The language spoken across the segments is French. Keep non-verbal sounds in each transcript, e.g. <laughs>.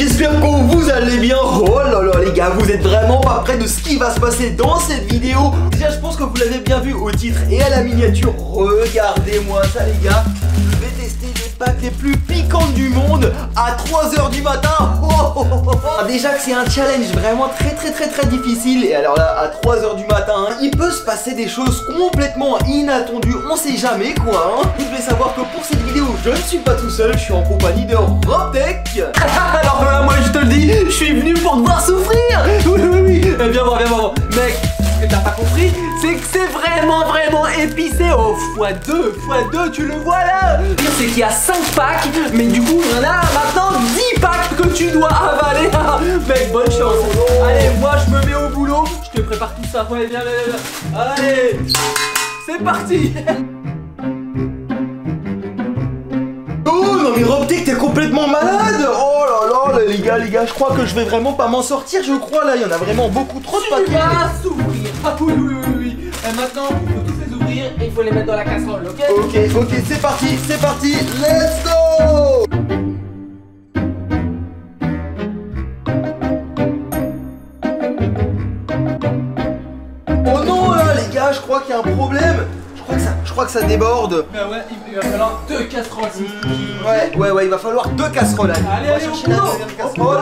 j'espère vous êtes vraiment pas prêts de ce qui va se passer dans cette vidéo. Déjà je pense que vous l'avez bien vu au titre et à la miniature. Regardez-moi ça les gars. Je vais tester les packs les plus piquantes du monde à 3h du matin. Oh, oh, oh, Déjà que c'est un challenge vraiment très très très très difficile. Et alors là à 3h du matin, il peut se passer des choses complètement inattendues. On sait jamais quoi hein. Vous devez savoir que pour cette vidéo je ne suis pas tout seul, je suis en compagnie de Robtech <laughs> Alors là, moi je te le dis, je suis venu pour te voir souffrir <laughs> Oui, oui, oui. Eh, Viens voir, viens voir Mec, t'as pas compris, c'est que c'est vraiment, vraiment épicé. Oh, x2, x2, tu le vois là. C'est qu'il y a 5 packs, mais du coup, il y en a maintenant 10 packs que tu dois avaler. <laughs> Mec, bonne chance. Allez, moi je me mets au boulot, je te prépare tout ça. Ouais, viens, viens, viens. Allez. C'est parti <laughs> non mais Robtech t'es complètement malade. Oh là là les gars les gars je crois que je vais vraiment pas m'en sortir je crois là il y en a vraiment beaucoup trop de Tu papiers. vas s'ouvrir. Ah oui oui oui oui Et maintenant il faut tous les ouvrir et il faut les mettre dans la casserole ok? Ok ok c'est parti c'est parti Let's go. Oh non là les gars je crois qu'il y a un problème Je crois que ça, déborde Bah ouais il va falloir deux casseroles Ouais ouais ouais il va falloir deux casseroles Allez, on va allez, chercher la deuxième casserole.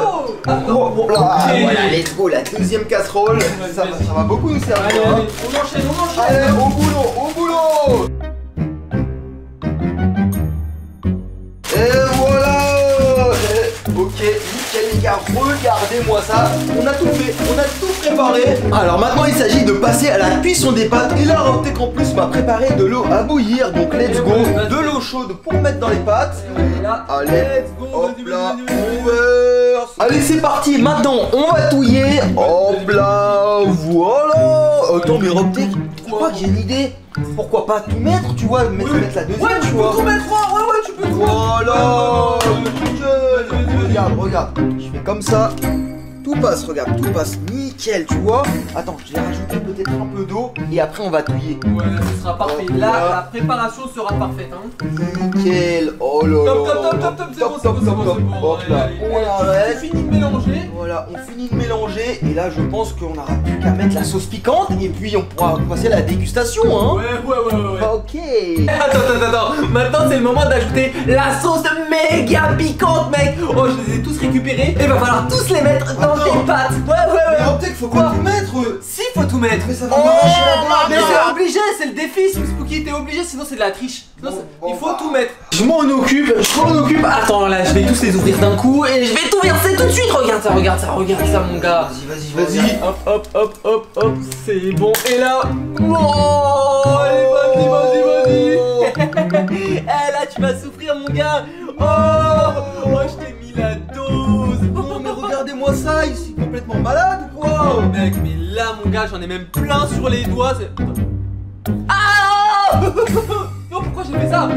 Ah, Oh, là, Ok. voilà, let's go, la deuxième casserole. Ça, va- ça va beaucoup nous servir. Allez, hein. allez, on enchaîne, on enchaîne Allez, au boulot, au boulot les gars, regardez-moi ça. On a tout fait, on a tout préparé. Alors maintenant il s'agit de passer à la cuisson des pâtes. Et là Robtech en plus m'a préparé de l'eau à bouillir. Donc let's go, de l'eau chaude pour mettre dans les pâtes. Allez, let's go hop là, Allez c'est parti, maintenant on va touiller. Hop là, voilà. Attends mais Robtech, je crois que j'ai une idée. Pourquoi pas tout mettre, tu vois, mettre, Oui. mettre la deuxième, Ouais, tu tu peux vois. tout mettre, ouais, ouais, ouais, tu peux tout mettre. Nickel. Regarde, regarde, je fais comme ça tout passe, regarde, tout passe nickel, tu vois Attends, je vais rajouter peut-être un peu d'eau et après on va touiller. Ouais, là, ce sera parfait. Hop Là, là. la préparation sera parfaite. Hein. Nickel Oh là là Top, top, top, top, top, c'est bon, c'est bon, c'est bon, c'est bon. Hop là, Allez, on allez, arrête C'est fini de mélanger. Voilà, on finit de mélanger et là je pense qu'on n'aura plus qu'à mettre la sauce piquante et puis on pourra passer à la dégustation hein Ouais, ouais, ouais, ouais. ouais. Ok Attends, attends, attends, maintenant c'est le moment d'ajouter la sauce méga piquante, mec! Oh, je les ai tous récupérés, et va falloir tous les mettre dans Pâtes! Ouais, ouais, Mais ouais! Robtech, faut Quoi pas tout mettre Si, faut tout mettre! Mais ça va Oh, m'arracher la barbe Mais c'est obligé, c'est le défi, Sweet Spooky, t'es obligé, sinon c'est de la triche! Il faut bah. tout mettre! Je m'en occupe, je m'en occupe! Attends, là, je vais tous les ouvrir d'un coup, et je vais tout verser tout de suite! Regarde ça, regarde ça, regarde ça, mon gars! Vas-y, vas-y, vas-y Hop, hop, hop, hop, hop, c'est bon. Et là, oh, allez, vas-y, vas-y, vas-y. <laughs> Eh là, tu vas souffrir, mon gars. Complètement malade ou quoi Oh, mec, mais là, mon gars, j'en ai même plein sur les doigts. c'est- Ah Non, <laughs> pourquoi j'ai fait ça.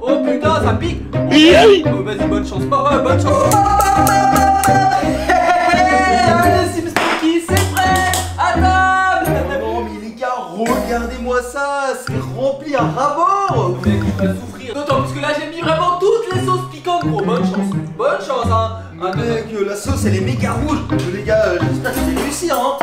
Oh putain, ça pique. Oh, vas-y, bonne chance. Oh, ouais, bonne chance. Regardez-moi ça, c'est rempli à rabord Mec, il va souffrir. D'autant plus que là, j'ai mis vraiment toutes les sauces piquantes, gros. Bonne chance. Bonne chance, hein. Attends, Mec, euh, la sauce elle est méga rouge Les gars, euh, j'espère que je vais réussir hein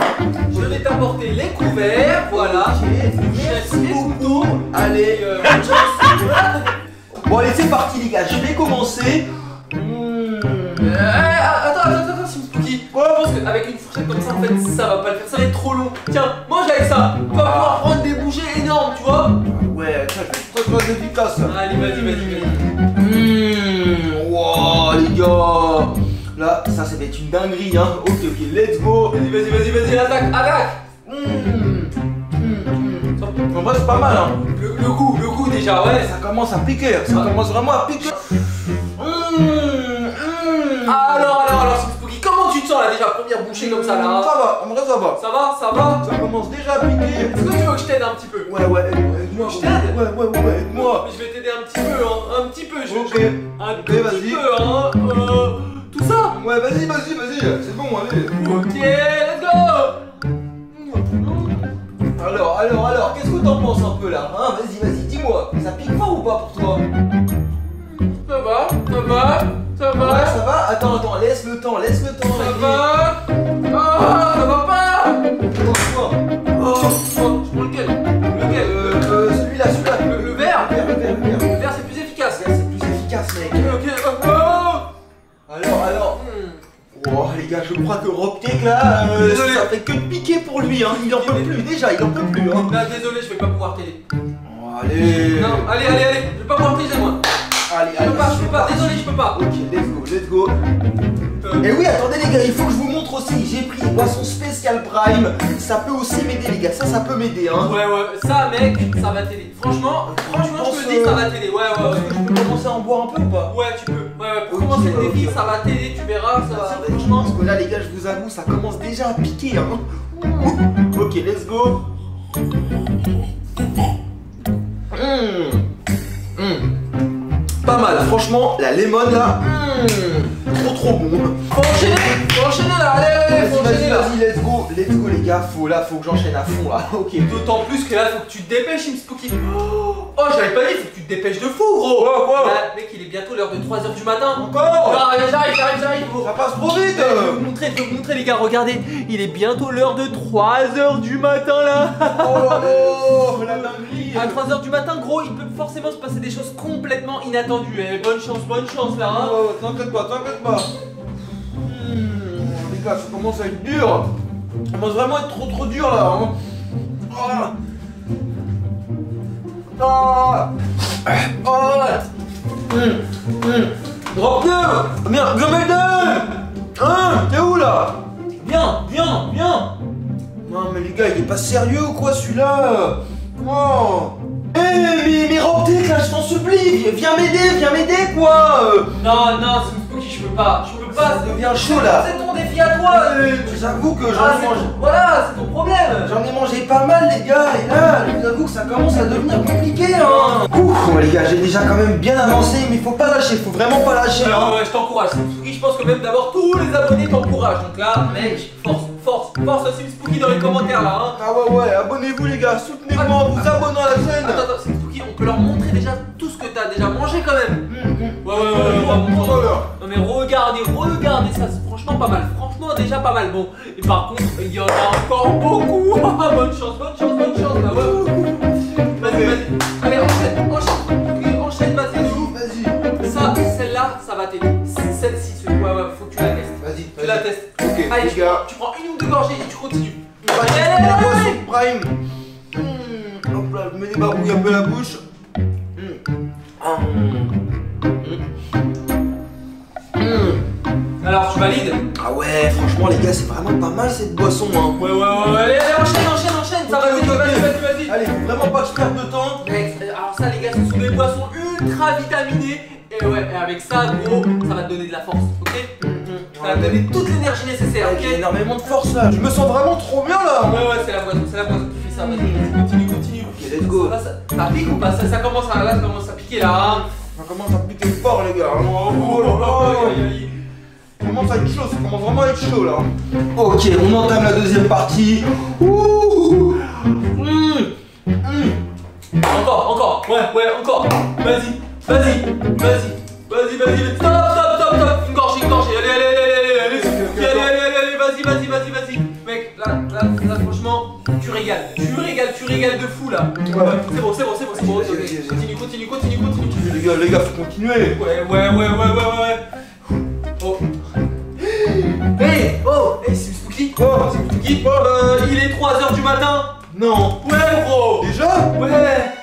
je vais t'apporter les couverts. Voilà. Ok, Merci beaucoup Allez, euh, <laughs> bon allez c'est parti les gars, je vais commencer Mmh. Euh, attends, attends, attends, attends, Sim Spooky. Moi, je pense qu'avec une fourchette comme ça, en fait, ça va pas le faire. Ça va être trop long. Tiens, mange avec ça. On va pouvoir prendre des bouchées énormes, tu vois. Ouais, tiens, je vais très très efficace Allez, vas-y, vas-y, vas-y. Mmh, wow les gars Là, ça, ça va être une dinguerie hein. Ok, ok, let's go. Vas-y, vas-y, vas-y, vas-y, attaque, attaque. Mmh, mmh. En vrai c'est pas mal hein. Le, le goût, le goût déjà, ouais. Ça commence à piquer, ça commence vraiment à piquer. Mmh. Alors, alors, alors, Spooky, comment tu te sens là déjà Première bouchée comme ça là hein? Ça va, en vrai ça va. Ça va, ça va? Ça commence déjà à piquer. Est-ce que tu veux que je t'aide un petit peu? Ouais, ouais, aide-moi, Je t'aide? Ouais, ouais, ouais, aide-moi. Je vais t'aider un petit peu, hein, un petit peu, je Ok. Un petit peu, hein. Euh, Ouais, vas-y, vas-y, vas-y, c'est bon, allez. Ok, let's go. Alors, alors, alors, qu'est-ce que t'en penses un peu là Hein, vas-y, vas-y, dis-moi, ça pique pas ou pas pour toi? Ça va, ça va, ça Ouais, va. ça va? Attends, attends, laisse le temps, laisse le temps. Ça va gars, je crois que Robtech là, euh, Désolé. ça fait que de piquer pour lui, hein. Il en peut plus, déjà, il en peut plus, hein. Bah, désolé, je vais pas pouvoir t'aider. Oh, allez. Non, allez, allez, allez. Je vais pas pouvoir t'aider, moi. Allez, Je allez. peux pas, je peux pas. Désolé, je peux pas. Ok, let's go, let's go. Euh, Et oui, attendez les gars, il faut que je vous montre aussi. J'ai pris boisson spéciale Prime. Ça peut aussi m'aider, les gars. Ça, ça peut m'aider, hein. Ouais, ouais, ça, mec, ça va t'aider. Franchement, franchement, je te le dis, ça va t'aider. Ouais, ouais, ouais. Je peux commencer à en boire un peu ou pas? Ouais, tu peux. Ouais, ouais, pour commencer le défi, ça va t'aider, tu verras, ça va. Je Franchement. pense que là, les gars, je vous avoue, ça commence déjà à piquer, hein. Ok, let's go. Mmh. Mmh. Pas mal, franchement, la lemon là, mmh. trop trop bon. Faut enchaîner, faut enchaîner là, allez, allez, Vas-y, faut vas-y, enchaîner là. vas-y, let's go, let's go les gars, faut là, faut que j'enchaîne à fond là. <laughs> Ok. D'autant plus que là, faut que tu te dépêches, Im Spooky. Oh, j'avais pas dit, faut que tu te dépêches de fou, gros. Quoi, quoi Là, mec, il est bientôt l'heure de 3h du matin. Encore Ah, J'arrive, j'arrive, j'arrive, gros. Ça passe trop vite Je vais vous montrer, je vais vous montrer les gars, regardez, il est bientôt l'heure de 3h du matin là Oh là là, la dinguerie À 3h du matin, gros, il peut forcément se passer des choses complètement inattendues. Eh, bonne chance, bonne chance là, hein. Ouais, T'inquiète pas, t'inquiète pas. Hmm, les gars, ça commence à être dur. Ça commence vraiment à être trop trop dur là. Hein. Ah. Drop 2 Viens, viens m'aider Hein T'es où là? Viens, viens, viens. Non mais les gars, il est pas sérieux ou quoi celui-là. Oh. Eh mais, mais là, je t'en supplie. Viens m'aider, viens m'aider quoi. Non, non, c'est Spooky, je peux pas, Ça devient chaud là C'est ton défi à toi. euh. J'avoue que j'en Ah, ai c'est mangé. ton- Voilà, c'est ton problème. J'en ai mangé pas mal les gars et là je vous avoue que ça commence à devenir compliqué hein Ouf les gars j'ai déjà quand même bien avancé mais faut pas lâcher, faut vraiment pas lâcher Ouais, hein ouais, je t'encourage. Spooky, je pense que même d'abord tous les abonnés t'encouragent. Donc là, mec, force, force, force aussi Spooky dans les commentaires là. Hein. Ah ouais ouais, abonnez-vous les gars, soutenez-moi en vous abonnant à la chaîne Attends, attends, on peut leur montrer déjà tout ce que t'as déjà mangé quand même. Hum, hum. Ouais, ouais, ouais, ouais, ouais. Non mais regardez, regardez ça, c'est franchement pas mal. Franchement déjà pas mal. Bon, et par contre, il y en a encore beaucoup. <laughs> bonne chance, bonne chance, bonne chance. Bah ouais. Vas-y, vas-y. Allez, enchaîne, enchaîne. Enchaîne, vas-y. Vas-y, Ça, celle-là, ça va t'aider. Celle-ci, ce- ouais, ouais, faut que tu la testes. vas-y, Tu la testes. Ok Allez, les tu, gars, tu prends une ou deux gorgées et tu continues. on va Me débarbouille un peu la bouche. Ah. Hum. Alors, tu valides? Ah ouais, franchement les gars, c'est vraiment pas mal cette boisson hein Ouais, ouais, ouais, ouais. Allez, allez, enchaîne, enchaîne, enchaîne. Ça va vas-y, vas-y, vas-y. Allez, faut vraiment pas que je perde de temps euh, alors ça les gars, ce sont des boissons ultra vitaminées. Et ouais, et avec ça, gros, ça va te donner de la force, ok? Ça va te donner toute l'énergie nécessaire, Avec ok? énormément de force là. Je me sens vraiment trop bien là. Ouais, ouais, c'est la boisson, c'est la boisson qui fait ça. Vas-y, continue, let's go. Ça, va, ça, ça pique ou pas ça, ça commence à, là, ça commence à piquer là. Ça commence à piquer fort les gars. Oh aïe, aïe. Ça commence à être chaud, ça commence vraiment à être chaud là. Ok, on entame la deuxième partie. Ouh. Mmh. Mmh. Encore, encore, ouais, ouais, encore. Vas-y, vas-y, vas-y, vas-y, vas-y. Stop, stop, stop, stop. Une gorgée, une gorgée. Allez, allez, allez, allez, allez. Allez, allez, allez, allez, vas-y, vas-y, vas-y, vas-y. Là, là, là, franchement, tu régales. Tu régales, tu régales de fou là. Ouais. C'est bon, c'est bon, c'est bon, c'est bon. Continue, continue, continue, continue. Les gars, les gars, faut continuer. Ouais, ouais, ouais, ouais, ouais, ouais. Oh. Hey, oh, hey, c'est Spooky. Quoi Spooky, euh, il est 3h du matin. Non. Ouais, gros. Déjà? Ouais.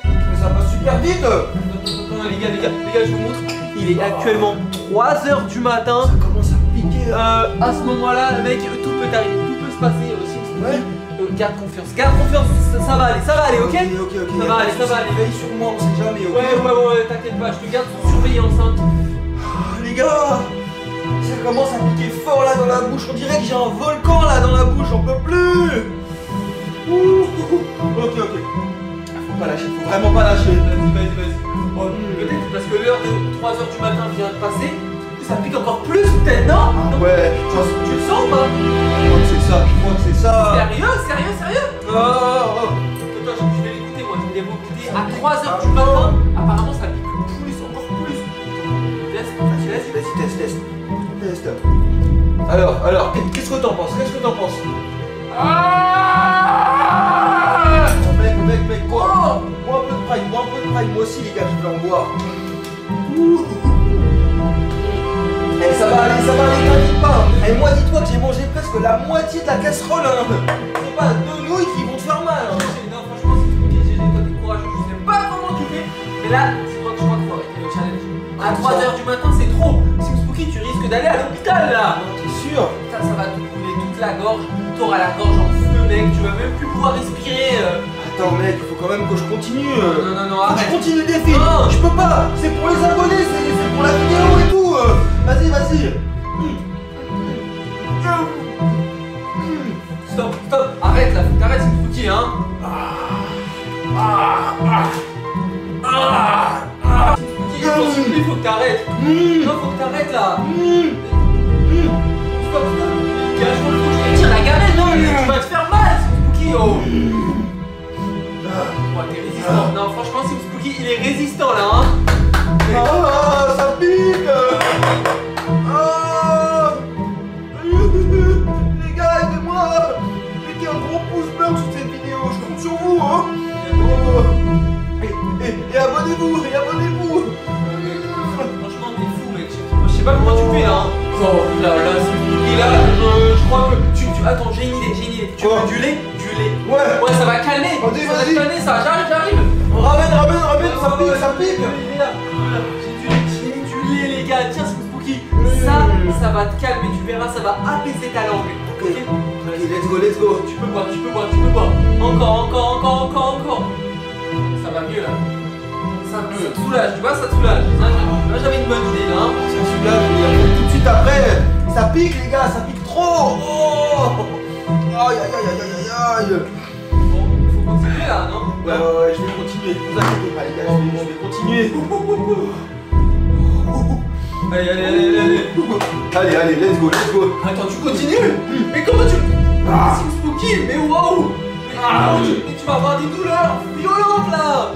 Mais ça passe super vite. Attends, les gars, les gars, les gars, je vous montre. Il est actuellement 3h du matin. Ça commence à piquer là. Euh, à ce moment-là, mec, tout peut arriver, tout peut se passer aussi. Ouais. Euh, garde confiance, garde confiance, ça, ça va aller, ça va aller, ok Ok, ok, ok. Ça va aller, ça va aller. Veille sur moi, on sait jamais, ok Ouais, ouais, ouais, ouais, t'inquiète pas, je te garde sous surveillance, hein. Ah, Les gars, ça commence à piquer fort là dans la bouche. On dirait que j'ai un volcan là dans la bouche, j'en peux plus. Ouh. Ok, ok. Faut pas lâcher, faut vraiment pas lâcher. Vas-y, vas-y, vas-y. Oh, peut-être parce que l'heure de 3h du matin vient de passer, ça pique encore plus, peut-être, non Ah ouais, Tu, le sens ou pas? Je crois que c'est ça, je crois que c'est ça. Sérieux, sérieux, sérieux? Oh, oh, oh. Attends, je vais l'écouter, moi, je vais l'écouter à 3h du matin. Apparemment, ça pique plus, encore plus. Teste, vas-y, Vas-y, teste, teste. Teste. Alors, alors, qu'est-ce que t'en penses? Qu'est-ce que t'en penses? Ah Oh, Mec, mec, mec, bois Bois un peu de prime, bois un peu de prime, moi aussi les gars, je vais en boire. Ouh. Eh, ça va aller, ça va aller, t'inquiète pas. Eh, moi, dis-toi que j'ai mangé presque la moitié de la casserole. Hein. C'est pas deux nouilles qui vont te faire mal. Hein. Non, franchement, c'est ce que j'ai toi t'es courageux, je sais pas comment tu fais, mais là, c'est toi que je crois qu'il faut arrêter le challenge. À 3h du matin, c'est trop. Sim Spooky, tu risques d'aller à l'hôpital là. T'es sûr? Putain, ça va te couler toute la gorge, t'auras la gorge en feu, mec, tu vas même plus pouvoir respirer. euh. Attends, mec, il faut quand même que je continue. euh. Non, non, non, je continue le défi. Non. Je peux pas. C'est pour les abonnés, c'est pour la vidéo et tout. Euh, vas-y, vas-y. Stop, stop Arrête là, t'arrêtes, c'est foutu, hein. Hmm. Il faut que t'arrêtes. Hmm. Non, faut que t'arrêtes là. Hmm. Stop, stop. Cache-moi le foutu, tire la galette, non Tu vas te faire mal, Spooky, oh. oh T'es résistant. Non, franchement, c'est Spooky, il est résistant là, hein. Ah, hein et, et- et abonnez-vous, et abonnez-vous Franchement, t'es fou, mec. Je sais pas comment tu fais là. Hein. Oh là là, Sim Spooky, là, je, je crois que tu, tu- Attends, j'ai une idée, j'ai une idée. Tu veux du lait? Du lait. Ouais. Ouais, ça va calmer. Vas-y, ça va vas-y. calmer ça. J'arrive, j'arrive. Ramène, ramène, ramène, ça pique, ça pique J'ai du, j'ai du lait, les gars. Tiens, Sim Spooky. Ça, ça va te calmer. Tu verras, ça va apaiser ta langue. Ok Ok, let's go, let's go Tu peux boire, tu peux boire, tu peux boire. Encore, encore, encore, encore, encore. Ça va mieux là. Ça, ça te soulage, tu vois, ça te soulage. Là, j'avais une bonne idée là. hein. Ça soulage, tout de suite après, ça pique les gars, ça pique trop Oh Aïe aïe aïe aïe aïe aïe aïe Bon, faut continuer là, non? Ouais, ouais, ouais, je vais continuer, ne vous inquiétez pas les gars, je vais, je vais continuer. <laughs> Allez, allez, allez, allez. Allez, allez, let's go, let's go. Attends, tu continues? Mais comment tu. Ah. C'est spooky, mais waouh Mais Ah. tu- mais tu vas avoir des douleurs violentes là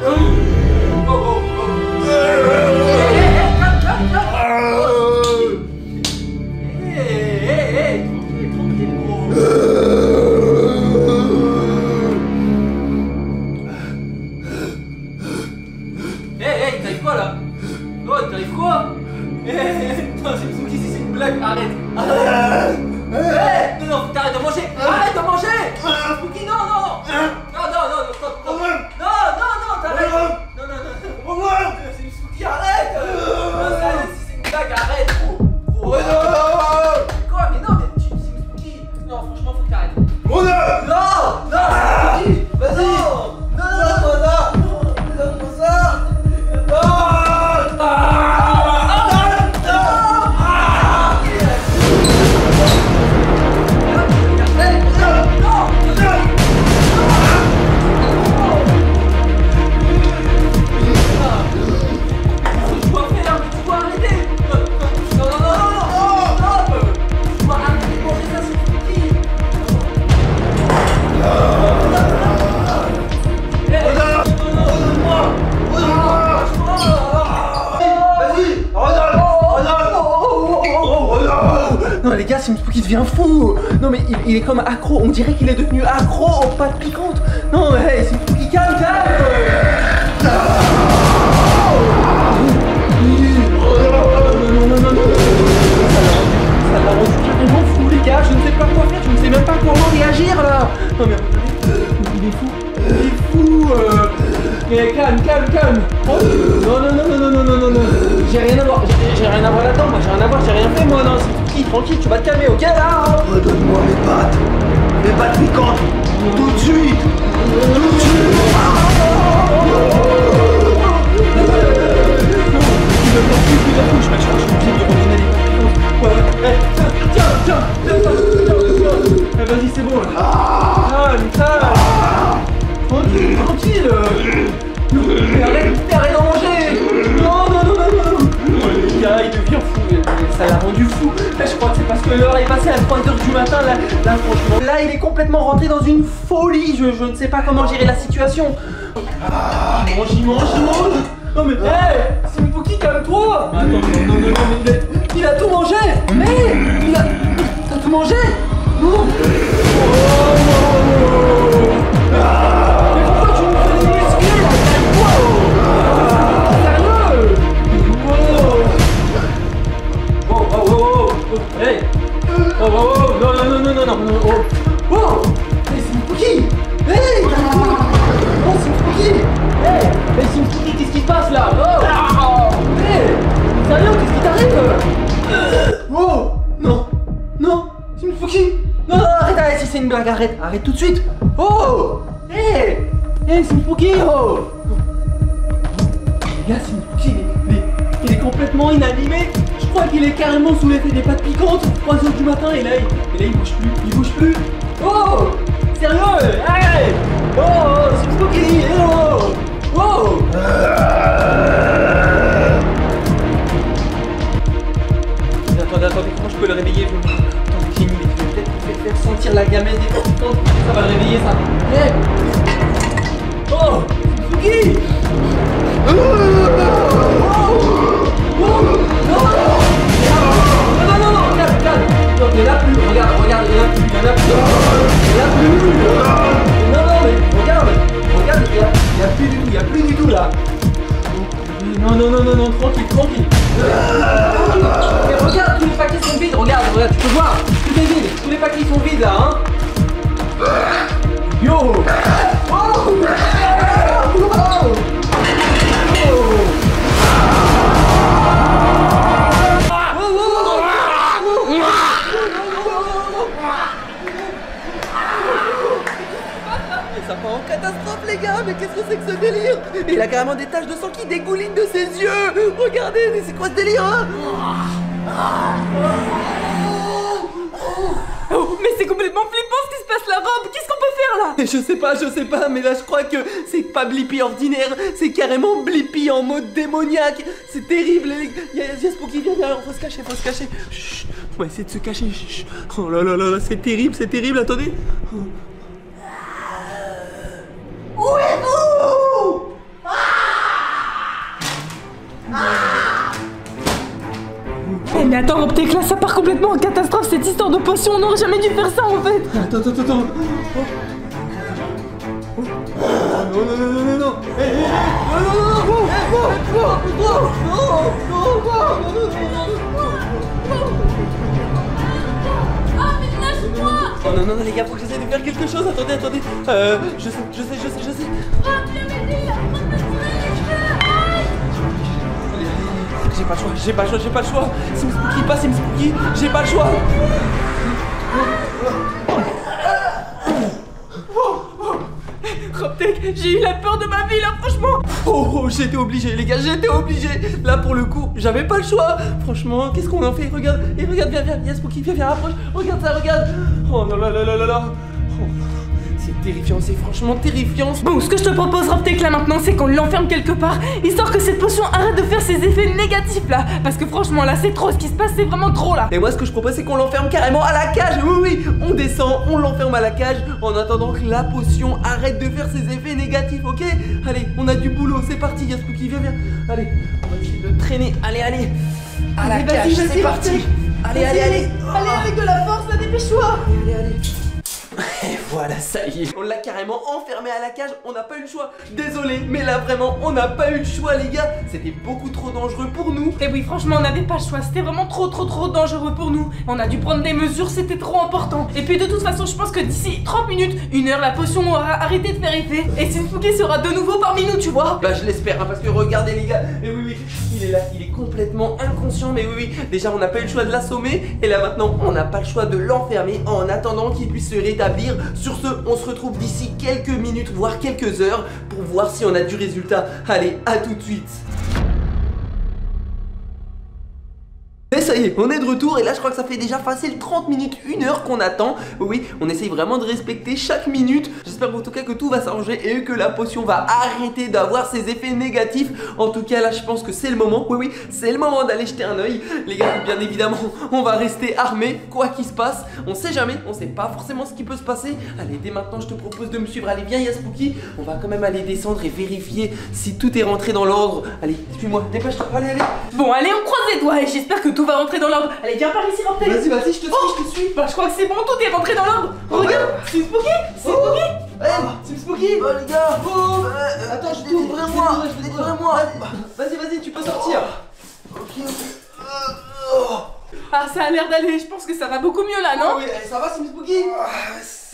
blague, arrête Arrête tout de suite. Oh Hey Hey, c'est Spooky, oh. Les gars, c'est Spooky, il il est complètement inanimé. Je crois qu'il est carrément sous l'effet des pâtes piquantes. 3 heures du matin et là, il, et là, il bouge plus, il bouge plus. Oh Sérieux Hey Oh, c'est hey, Oh Oh. Attendez, attendez, comment je peux le réveiller vous? Peut-être je vais faire sentir la gamelle des piquantes, ça va le réveiller ça Hey Oh Oh Oh Non Non, non, non, non, regarde, regarde Non, il y en a plus, regarde, regarde, il y en a plus, il y en a plus Il y en a plus Non, non, mais regarde Regarde, il y a, plus du tout, il y a plus du tout là Non, non, non, non, non, tranquille, tranquille Mais regarde, tous les paquets sont vides, regarde, regarde, tu peux voir Tout tous les paquets sont vides là, hein. Yo. Oh. Ça part en catastrophe les gars, mais qu'est-ce que c'est que ce délire? Il a carrément des taches de sang qui dégoulinent de ses yeux. Regardez, c'est quoi ce délire hein? C'est complètement flippant ce qui se passe la robe Qu'est-ce qu'on peut faire là Je sais pas, je sais pas, mais là je crois que c'est pas Blippi ordinaire, c'est carrément Blippi en mode démoniaque. C'est terrible. Il y a, Spooky, viens, viens, faut se cacher, faut se cacher. On va essayer de se cacher. Oh là là là là, c'est terrible, c'est terrible, attendez. Où mais attends, Optek, là ça part complètement en catastrophe cette histoire de potion, on n'aurait jamais dû faire ça en fait Attends, attends, attends. Oh. Oh. Non, non, non, non, non, non. Eh, eh, eh. Non, non, non, non. Eh, oh, oh, oh, non, non, non, non, non, non. Oh non, non, non, les gars, faut que j'essaie de faire quelque chose. Attendez, attendez. Euh, je sais, je sais, je sais, je sais. Allez, J'ai pas le choix, j'ai pas le choix, j'ai pas le choix. C'est spooky, pas c'est spooky, j'ai pas le choix. J'ai eu la peur de ma vie là, franchement Oh, oh, j'étais obligé, les gars, j'étais obligé. Là, pour le coup, j'avais pas le choix. Franchement, qu'est-ce qu'on en fait? Regarde, et regarde, viens, viens, viens, Spooky, viens, viens, rapproche. Regarde ça, regarde. Oh là là là là là là. Oh, terrifiant, c'est franchement terrifiant. Bon, ce que je te propose, Optek, là maintenant, c'est qu'on l'enferme quelque part, histoire que cette potion arrête de faire ses effets négatifs là Parce que franchement, là, c'est trop, ce qui se passe, c'est vraiment trop là Et moi, ce que je propose, c'est qu'on l'enferme carrément à la cage. Oui, oui, on descend, on l'enferme à la cage en attendant que la potion arrête de faire ses effets négatifs, ok? Allez, on a du boulot, c'est parti, y'a Spooky, viens, viens. Allez, on va essayer de traîner. Allez, allez. À la Allez, cage, vas-y, vas-y, c'est parti. Allez, allez, allez. Allez, avec de la force, dépêche-toi Allez, allez. Et voilà, ça y est. On l'a carrément enfermé à la cage, on n'a pas eu le choix. Désolé, mais là vraiment, on n'a pas eu le choix, les gars. C'était beaucoup trop dangereux pour nous. Et oui, franchement, on n'avait pas le choix. C'était vraiment trop, trop, trop dangereux pour nous. On a dû prendre des mesures, c'était trop important. Et puis, de toute façon, je pense que d'ici 30 minutes, une heure, la potion aura arrêté de faire effet. Et Spooky sera de nouveau parmi nous, tu vois. Bah, je l'espère, hein, parce que regardez, les gars. Et oui, oui, il est là, il est complètement inconscient. Mais oui, oui, déjà, on n'a pas eu le choix de l'assommer. Et là, maintenant, on n'a pas le choix de l'enfermer en attendant qu'il puisse se rétablir. Sur ce, on se retrouve d'ici quelques minutes, voire quelques heures, pour voir si on a du résultat. Allez, à tout de suite. Et on est de retour et là je crois que ça fait déjà facile 30 minutes, 1 heure qu'on attend. Oui, on essaye vraiment de respecter chaque minute. J'espère en tout cas que tout va s'arranger et que la potion va arrêter d'avoir ses effets négatifs. En tout cas là je pense que c'est le moment, oui oui, c'est le moment d'aller jeter un oeil. Les gars, bien évidemment, on va rester armés, quoi qu'il se passe. On sait jamais, on sait pas forcément ce qui peut se passer. Allez, dès maintenant je te propose de me suivre. Allez, viens Yaspooky, on va quand même aller descendre et vérifier si tout est rentré dans l'ordre. Allez, suis-moi, dépêche-toi, allez, allez. Bon, allez, on croise les doigts et j'espère que tout va rentrer dans l'ordre. Allez, viens par ici, Raphaël. Vas-y, vas-y, je te suis, je te suis. Bah, je crois que c'est bon, tout est rentré dans l'ordre. Regarde, c'est Spooky, c'est Oh. Spooky. Eh, c'est Spooky Oh les gars Euh, Attends, je délivre moi Je moi Vas-y, vas-y, tu peux sortir. Ok, ok. Euh, oh. Ah, ça a l'air d'aller. Je pense que ça va beaucoup mieux là, non? Oui, eh, ça va, c'est Spooky Ah,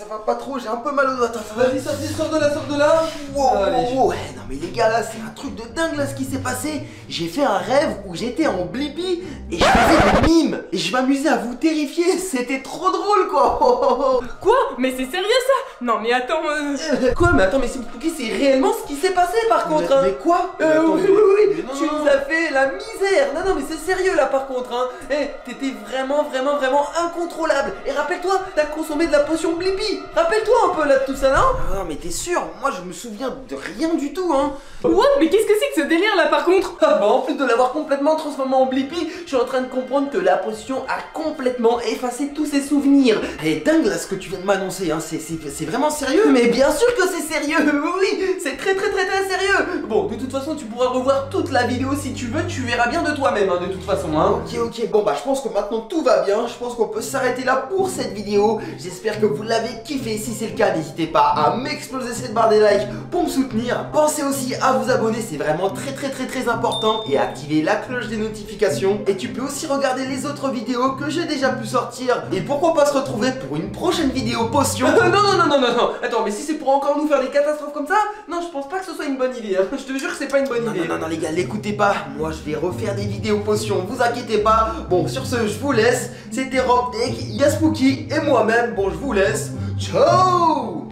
Ça va pas trop, j'ai un peu mal au doigt. Attends, Vas-y, sorti, sors de là, sors de là. Wow, Allez. wow, wow. Ouais, non mais les gars là c'est un truc de dingue là ce qui s'est passé J'ai fait un rêve où j'étais en Blippi et je faisais des mimes Et je m'amusais à vous terrifier, <laughs> c'était trop drôle quoi <laughs> Quoi? Mais c'est sérieux ça? Non, mais attends. euh, <laughs> Quoi Mais attends, mais c'est c'est réellement ce qui s'est passé par contre. hein. Mais quoi? Euh, Attends, oui, mais- oui, oui, mais non, tu non, nous non. as fait la misère. Non, non, mais c'est sérieux là par contre. Hein. Eh, t'étais vraiment, vraiment, vraiment incontrôlable. Et rappelle-toi, t'as consommé de la potion Blippi. Rappelle-toi un peu là de tout ça, non Ah Non mais t'es sûr? Moi je me souviens de rien du tout hein. What? Mais qu'est-ce que c'est que ce délire là par contre? Ah bah en plus de l'avoir complètement transformé en Blippi, je suis en train de comprendre que la potion a complètement effacé tous ses souvenirs. Est dingue là ce que tu viens de m'annoncer hein, c'est vraiment sérieux. Mais bien sûr que c'est sérieux, <laughs> oui, c'est très très très très sérieux. Bon, de toute façon, tu pourras revoir toute la vidéo si tu veux, tu verras bien de toi-même, hein, de toute façon, hein. Ok ok. Bon bah je pense que maintenant tout va bien. Je pense qu'on peut s'arrêter là pour cette vidéo. J'espère que vous l'avez kiffé Si c'est le cas n'hésitez pas à m'exploser cette barre des likes pour me soutenir Pensez aussi à vous abonner c'est vraiment très très très très important Et à activer la cloche des notifications Et tu peux aussi regarder les autres vidéos que j'ai déjà pu sortir Et pourquoi pas se retrouver pour une prochaine vidéo potion Euh, non, non, non, non, non, non, attends, mais si c'est pour encore nous faire des catastrophes comme ça, non, je pense pas que ce soit une bonne idée, hein. <laughs> je te jure que c'est pas une bonne Non, idée. non, non, non, les gars, l'écoutez pas. Moi, je vais refaire des vidéos potions, vous inquiétez pas. Bon, sur ce, je vous laisse. C'était Robtech, Yaspooky et moi-même. Bon, je vous laisse. Ciao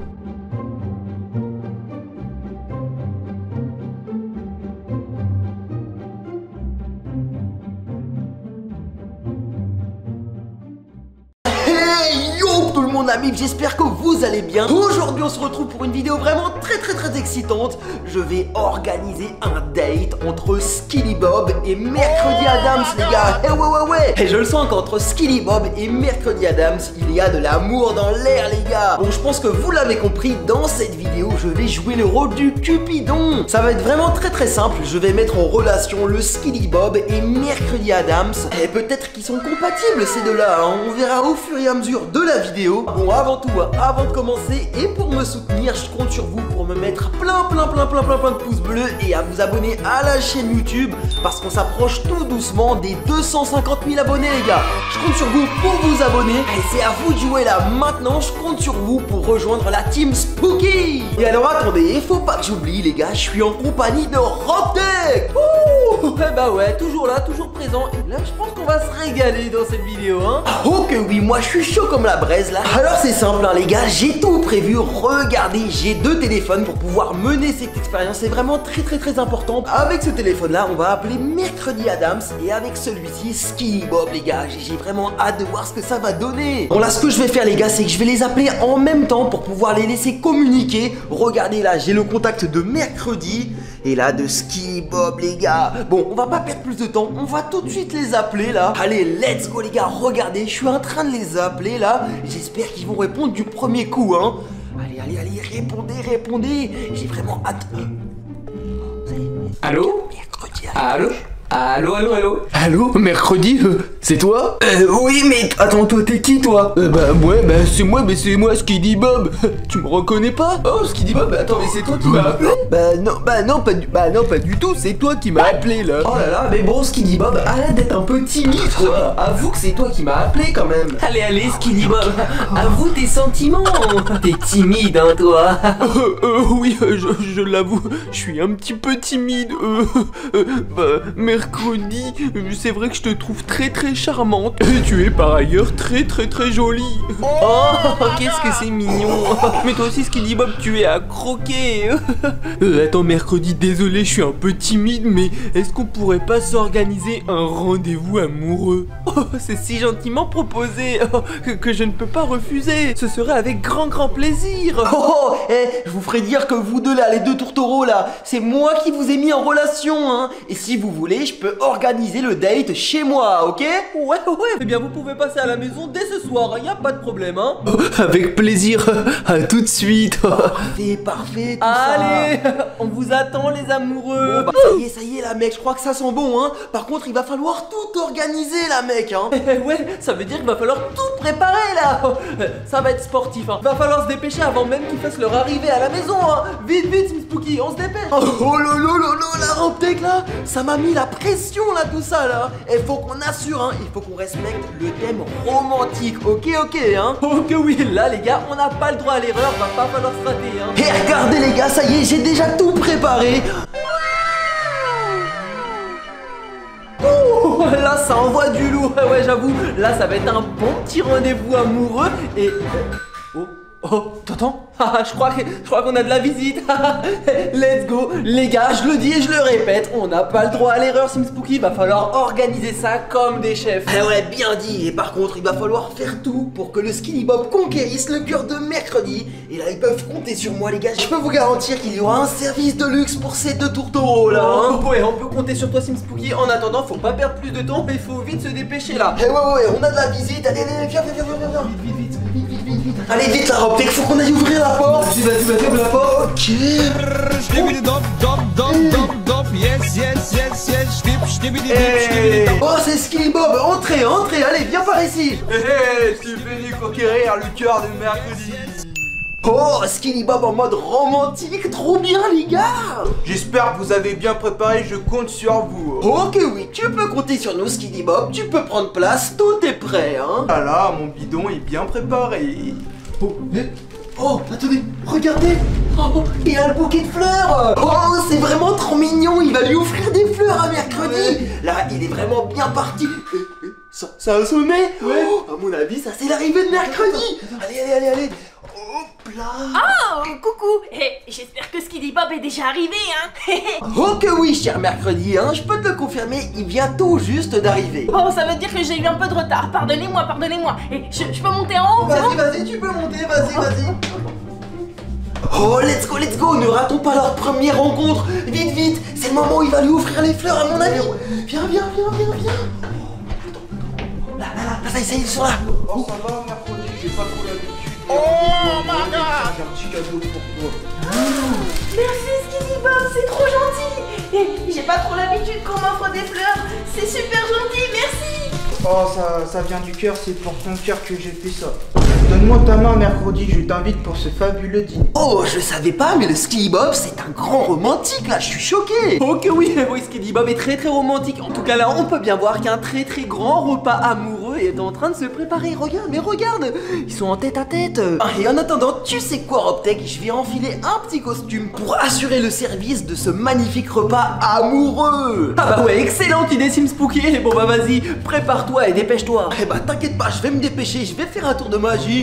monde amis, j'espère que vous allez bien. Aujourd'hui on se retrouve pour une vidéo vraiment très très très excitante. Je vais organiser un date entre Skilly Bob et Mercredi Adams les gars. Eh ouais ouais ouais. Et je le sens qu'entre Skilly Bob et Mercredi Adams, il y a de l'amour dans l'air les gars. Bon je pense que vous l'avez compris, dans cette vidéo je vais jouer le rôle du Cupidon. Ça va être vraiment très très simple, je vais mettre en relation le Skilly Bob et Mercredi Adams. Et peut-être qu'ils sont compatibles ces deux-là, hein. on verra au fur et à mesure de la vidéo. Bon, avant tout, avant de commencer et pour me soutenir, je compte sur vous pour me mettre plein, plein, plein, plein, plein, plein de pouces bleus et à vous abonner à la chaîne YouTube parce qu'on s'approche tout doucement des 250 000 abonnés, les gars. Je compte sur vous pour vous abonner et c'est à vous de jouer là maintenant. Je compte sur vous pour rejoindre la team Spooky. Et alors, attendez, il faut pas que j'oublie, les gars, je suis en compagnie de Robtech. Ouh, eh bah ouais, toujours là, toujours présent, et là, je pense qu'on va se régaler dans cette vidéo, hein. Oh que oui, moi je suis chaud comme la braise là. Alors c'est simple hein, les gars, j'ai tout prévu. Regardez, j'ai deux téléphones pour pouvoir mener cette expérience. C'est vraiment très très très important. Avec ce téléphone là, on va appeler Mercredi Adams et avec celui-ci Skinny Bob les gars. J'ai vraiment hâte de voir ce que ça va donner. Bon là ce que je vais faire les gars, c'est que je vais les appeler en même temps pour pouvoir les laisser communiquer. Regardez là, j'ai le contact de Mercredi et là de Skinny Bob les gars. Bon, on va pas perdre plus de temps, on va tout de suite les appeler là. Allez, let's go les gars, regardez, je suis en train de les appeler là. J'espère qu'ils vont répondre du premier coup hein. Allez, allez, allez, répondez, répondez. J'ai vraiment hâte. Allô Mercredi. Allô Allô, allô, allô Allô, mercredi, euh, c'est toi Euh, oui, mais attends, toi, t'es qui toi euh, Bah ouais, bah c'est moi, mais c'est moi, Skiddy Bob. <laughs> Tu me reconnais pas Oh, ce qui dit Bob, attends, mais c'est toi qui m'as appelé <laughs> Bah non, bah non, pas du, bah non, pas du tout. C'est toi qui m'as appelé là. Oh là là, mais bon, Skinny Bob, arrête d'être un peu timide, quoi. Avoue que c'est toi qui m'as appelé quand même. Allez, allez, Skinny Bob, avoue tes sentiments T'es timide, hein, toi <laughs> Euh, euh, oui, euh, je, je l'avoue, je suis un petit peu timide. Euh, euh, bah mercredi, c'est vrai que je te trouve très très charmante. Et tu es par ailleurs très très très jolie. Oh, qu'est-ce que c'est mignon Mais toi aussi, Skiddy Bob, tu es à croquer. Euh, attends, mercredi, désolé, je suis un peu timide, mais est-ce qu'on pourrait pas s'organiser un rendez-vous amoureux? Oh, c'est si gentiment proposé oh, que, que je ne peux pas refuser. Ce serait avec grand grand plaisir. Oh, oh, eh, je vous ferai dire que vous deux là, les deux tourtereaux là, c'est moi qui vous ai mis en relation, hein. Et si vous voulez, je peux organiser le date chez moi, ok? Ouais, ouais, eh bien vous pouvez passer à la maison dès ce soir, y a pas de problème, hein. <laughs> Avec plaisir, <laughs> à tout de suite. <laughs> Parfait, parfait, tout ça. Allez, on vous attend les amoureux. Bon, bah, ça y est, ça y est, là, mec, je crois que ça sent bon, hein. Par contre, il va falloir tout organiser, là, mec, hein. Eh ouais, ça veut dire qu'il va falloir tout préparer là. Ça va être sportif, hein. Va falloir se dépêcher avant même qu'ils fassent leur arrivée à la maison, hein. Vite, vite, Miss Spooky, on se dépêche. Oh, oh lolo, lolo, la Ramptech, là, ça m'a mis la pression, là, tout ça, là. Il faut qu'on assure, hein, il faut qu'on respecte le thème romantique, ok, ok, hein. <laughs> Oh que oui, là les gars, on n'a pas le droit à l'erreur, va pas falloir se rater, hein Et regardez, les gars, ça y est, j'ai déjà tout préparé. Oh, là ça envoie du lourd, ouais j'avoue, là ça va être un bon petit rendez-vous amoureux et... Oh, t'entends? <laughs> Ah, je crois que je crois qu'on a de la visite. <laughs> Let's go, les gars, je le dis et je le répète, on n'a pas le droit à l'erreur, Sim Spooky. Va falloir organiser ça comme des chefs. Eh ouais, bien dit. Et par contre, il va falloir faire tout pour que le Skinny Bob conquérisse le cœur de mercredi. Et là, ils peuvent compter sur moi, les gars. Je peux vous garantir qu'il y aura un service de luxe pour ces deux tourtereaux là. hein. Ouais, on peut compter sur toi, Sim Spooky. En attendant, faut pas perdre plus de temps, mais faut vite se dépêcher là. Eh ouais, ouais, ouais, on a de la visite. Allez, allez, viens, viens, viens, viens, viens. Vite, vite, vite, Allez, vite, la robe, il faut qu'on aille ouvrir la porte. Vas-y, vas-y, vas-y, ouvre la porte. Ok. Oh, c'est Skinny Bob. Entrez, entrez. Allez, viens par ici. Hé, hé, je suis venu conquérir le cœur de mercredi. Oh, Skinny Bob en mode romantique. Trop bien, les gars. J'espère que vous avez bien préparé, je compte sur vous. Ok, oui, tu peux compter sur nous, Skinny Bob. Tu peux prendre place. Tout est prêt, hein. Ah là, mon bidon est bien préparé. Oh, mais- oh, attendez, regardez Oh, il a le bouquet de fleurs Oh, c'est vraiment trop mignon Il va lui offrir des fleurs à mercredi Là, il est vraiment bien parti ça, ça a sonné Oh, À mon avis, ça c'est l'arrivée de mercredi Allez, allez, allez, allez Hop là Oh, coucou. Eh, J'espère que Skiddy Bob est déjà arrivé, hein. <laughs> Oh que oui, cher mercredi, hein, je peux te le confirmer, il vient tout juste d'arriver. Oh, ça veut dire que j'ai eu un peu de retard. Pardonnez-moi, pardonnez-moi. Et je, je peux monter en haut, bon Vas-y, vas-y, tu peux monter, vas-y, vas-y. Oh, let's go, let's go, ne ratons pas leur première rencontre. Vite, vite, c'est le moment où il va lui offrir les fleurs, à mon avis. Viens, viens, viens, viens, viens. Là, là, là, là, ça y est, ça y est, ils sont là. Oh, ça va, mercredi, j'ai pas trop l'habitude. Oh, my god J'ai un petit cadeau pour toi. Merci Skiddy Bob, c'est trop gentil Et j'ai pas trop l'habitude qu'on m'offre des fleurs. C'est super gentil, merci Oh, ça, ça vient du cœur, c'est pour ton cœur que j'ai fait ça. Donne-moi ta main mercredi, je t'invite pour ce fabuleux dîner. Oh, je savais pas, mais le Ski Bob, c'est un grand romantique, là, je suis choqué Oh que oui, <laughs> oui, Skiddy Bob est très très romantique. En tout cas là, on peut bien voir qu'un très très grand repas amoureux est en train de se préparer. Regarde, mais regarde, ils sont en tête à tête. Ah, Et en attendant, tu sais quoi, Robtech Je vais enfiler un petit costume pour assurer le service de ce magnifique repas amoureux Ah bah ouais, excellente idée Sim Spooky. Bon bah vas-y, prépare-toi et dépêche-toi. Eh bah t'inquiète pas, je vais me dépêcher, je vais faire un tour de magie.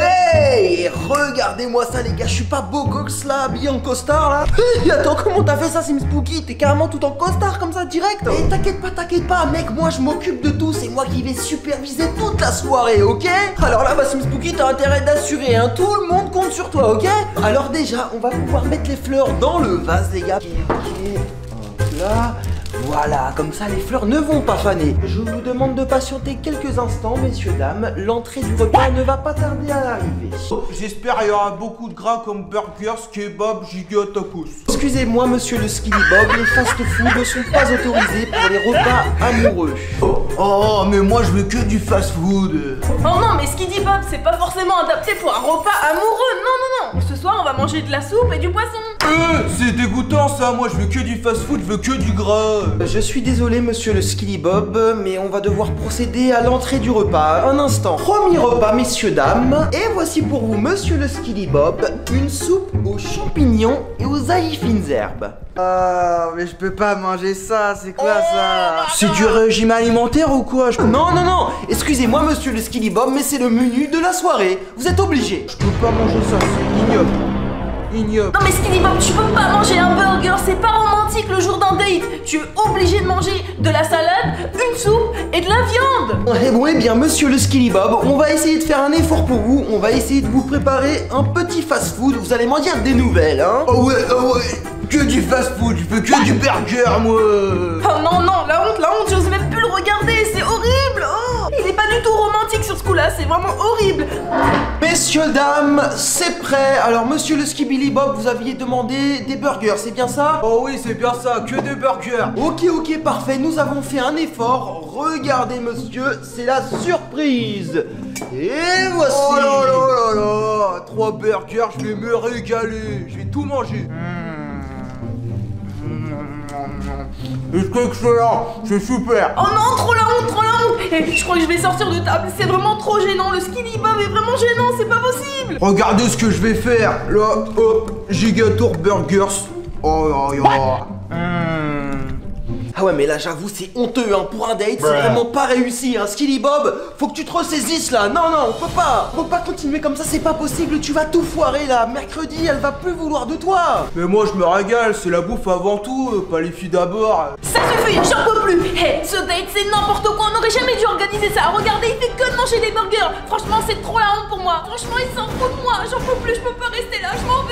Hey Regardez-moi ça les gars, je suis pas beau gosse là, habillé en costard là attends, comment t'as fait ça Sim Spooky? T'es carrément tout en costard comme ça direct? Eh t'inquiète pas, t'inquiète pas mec, moi je m'occupe de tout, c'est moi qui vais superviser toute la soirée, ok? Alors là, bah Sim Spooky, t'as intérêt d'assurer, hein. Tout le monde compte sur toi, ok? Alors déjà, on va pouvoir mettre les fleurs dans le vase les gars. Ok, ok, hop là. Voilà, comme ça les fleurs ne vont pas faner. Je vous demande de patienter quelques instants, messieurs, dames. L'entrée du repas ne va pas tarder à arriver. J'espère qu'il y aura beaucoup de gras comme burgers, kebab, giga tacos. Excusez-moi, monsieur le Skinny Bob, les fast-food ne sont pas autorisés pour les repas amoureux. Oh, mais moi je veux que du fast-food. Oh non, mais Skiddy Bob, c'est pas forcément adapté pour un repas amoureux. Non, non, non. Ce soir, on va manger de la soupe et du poisson. Euh, c'est dégoûtant ça, moi je veux que du fast-food, je veux que du gras. Je suis désolé, monsieur le Skilly Bob, mais on va devoir procéder à l'entrée du repas. Un instant. Premier repas, messieurs, dames. Et voici pour vous, monsieur le Skilly Bob, une soupe aux champignons et aux ail fines herbes. Ah, mais je peux pas manger ça, c'est quoi ça C'est du régime alimentaire ou quoi? Je- Non, non, non Excusez-moi, monsieur le Skilly Bob, mais c'est le menu de la soirée. Vous êtes obligé. Je peux pas manger ça, c'est ignoble. Ignoble. Non, mais Skiddy Bob, tu peux pas manger un burger. C'est pas romantique le jour d'un date. Tu es obligé de manger de la salade, une soupe et de la viande. Eh bon, eh bien, monsieur le Skilly Bob, on va essayer de faire un effort pour vous. On va essayer de vous préparer un petit fast-food. Vous allez m'en dire des nouvelles, hein Oh ouais, oh ouais. que du fast food, je veux que du burger, moi Oh non, non, la honte, la honte, j'ose même plus le regarder, c'est horrible oh du tout romantique sur ce coup-là, c'est vraiment horrible Messieurs, dames, c'est prêt. Alors, monsieur le Skibili Bob, vous aviez demandé des burgers, c'est bien ça? Oh oui, c'est bien ça, que des burgers Ok, ok, parfait. Nous avons fait un effort. Regardez, monsieur, c'est la surprise. Et voici. Oh là là là là Trois burgers, je vais me régaler, je vais tout manger C'est excellent, c'est super. Oh non, trop la honte, trop la honte. Eh, Je crois que je vais sortir de table, c'est vraiment trop gênant, le skinny bob est vraiment gênant, c'est pas possible. Regardez ce que je vais faire. Là, hop, Gigatour Burgers. Oh là là Ah ouais, mais là, j'avoue, c'est honteux, hein. Pour un date, c'est vraiment pas réussi, hein. Skilly Bob, faut que tu te ressaisisses là. Non, non, on peut pas. Faut pas continuer comme ça, c'est pas possible. Tu vas tout foirer là. Mercredi, elle va plus vouloir de toi. Mais moi je me régale, c'est la bouffe avant tout, euh, pas les filles d'abord Ça suffit, j'en peux plus Eh, ce date c'est n'importe quoi, on aurait jamais dû organiser ça Regardez, il fait que de manger des burgers Franchement, c'est trop la honte pour moi Franchement, il s'en fout de moi J'en peux plus, je peux pas rester là, je m'en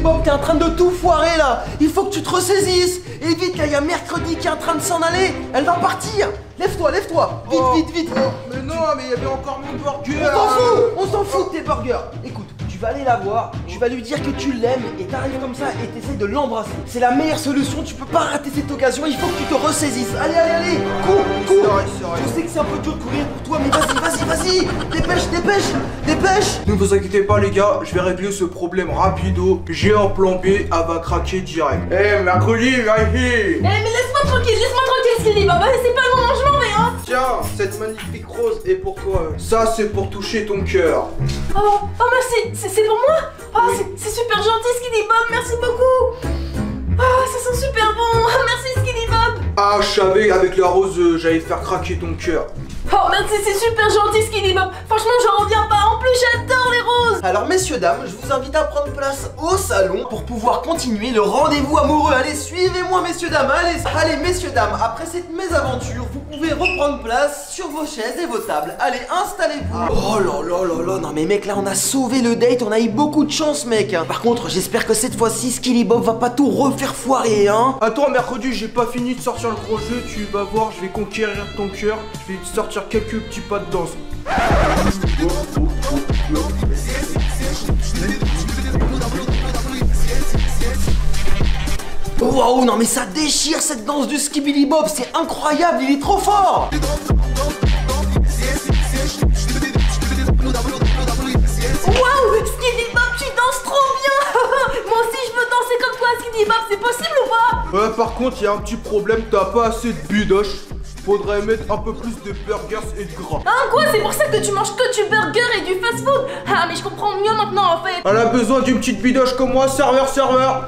Bob, t'es en train de tout foirer là. Il faut que tu te ressaisisses. Et vite, là, il y a mercredi qui est en train de s'en aller. Elle va partir. Lève-toi, lève-toi. Vite, Oh. vite, vite. Mais non, mais il y avait encore mon burger On s'en fout On s'en fout de tes burgers Écoute, vas aller la voir, tu vas lui dire que tu l'aimes et t'arrives comme ça et t'essayes de l'embrasser. C'est la meilleure solution, tu peux pas rater cette occasion, il faut que tu te ressaisisses. Allez, allez, allez Cours, cours. Je sais que c'est un peu dur de courir pour toi, mais vas-y, vas-y, vas-y Dépêche, dépêche, dépêche Ne vous inquiétez pas les gars, je vais régler ce problème rapido. J'ai un plan B, elle va craquer direct. Eh, mercredi, vérifie Eh, mais laisse-moi tranquille, laisse-moi tranquille, Skinny Bob Eh, C'est pas le moment, Tiens, cette magnifique rose est pour toi. Ça, c'est pour toucher ton cœur. Oh, oh merci, c'est pour moi? Oh, c'est- c'est super gentil, Skinny Bob, merci beaucoup. Oh, ça sent super bon. <laughs> Merci, Skinny Bob. Ah, je savais, avec la rose, j'allais faire craquer ton cœur. Oh, merci, c'est super gentil, Skinny Bob Franchement, j'en reviens pas En plus, j'adore les roses Alors messieurs, dames, je vous invite à prendre place au salon pour pouvoir continuer le rendez-vous amoureux. Allez, suivez-moi messieurs, dames, allez, allez messieurs, dames, après cette mésaventure, vous pouvez reprendre place sur vos chaises et vos tables. Allez, installez-vous. Oh là là là là, non mais mec, là on a sauvé le date, on a eu beaucoup de chance mec. Par contre, j'espère que cette fois-ci, Skilly Bob va pas tout refaire foirer, hein. Attends, mercredi, j'ai pas fini de sortir le gros jeu. Tu vas voir, je vais conquérir ton cœur. Je vais te sortir quelques petits pas de danse. Waouh, non mais ça déchire cette danse du Skibidi Bob, c'est incroyable, il est trop fort. Waouh Skinny Bob, tu danses trop bien <laughs> Moi aussi, je veux danser comme toi, Skinny Bob, c'est possible ou pas? Euh, par contre, il y a un petit problème, t'as pas assez de bidoche. Faudrait mettre un peu plus de burgers et de gras. Hein, quoi C'est pour ça que tu manges que du burger et du fast-food Ah, mais je comprends mieux maintenant, en fait Elle a besoin d'une petite bidoche comme moi, serveur, serveur.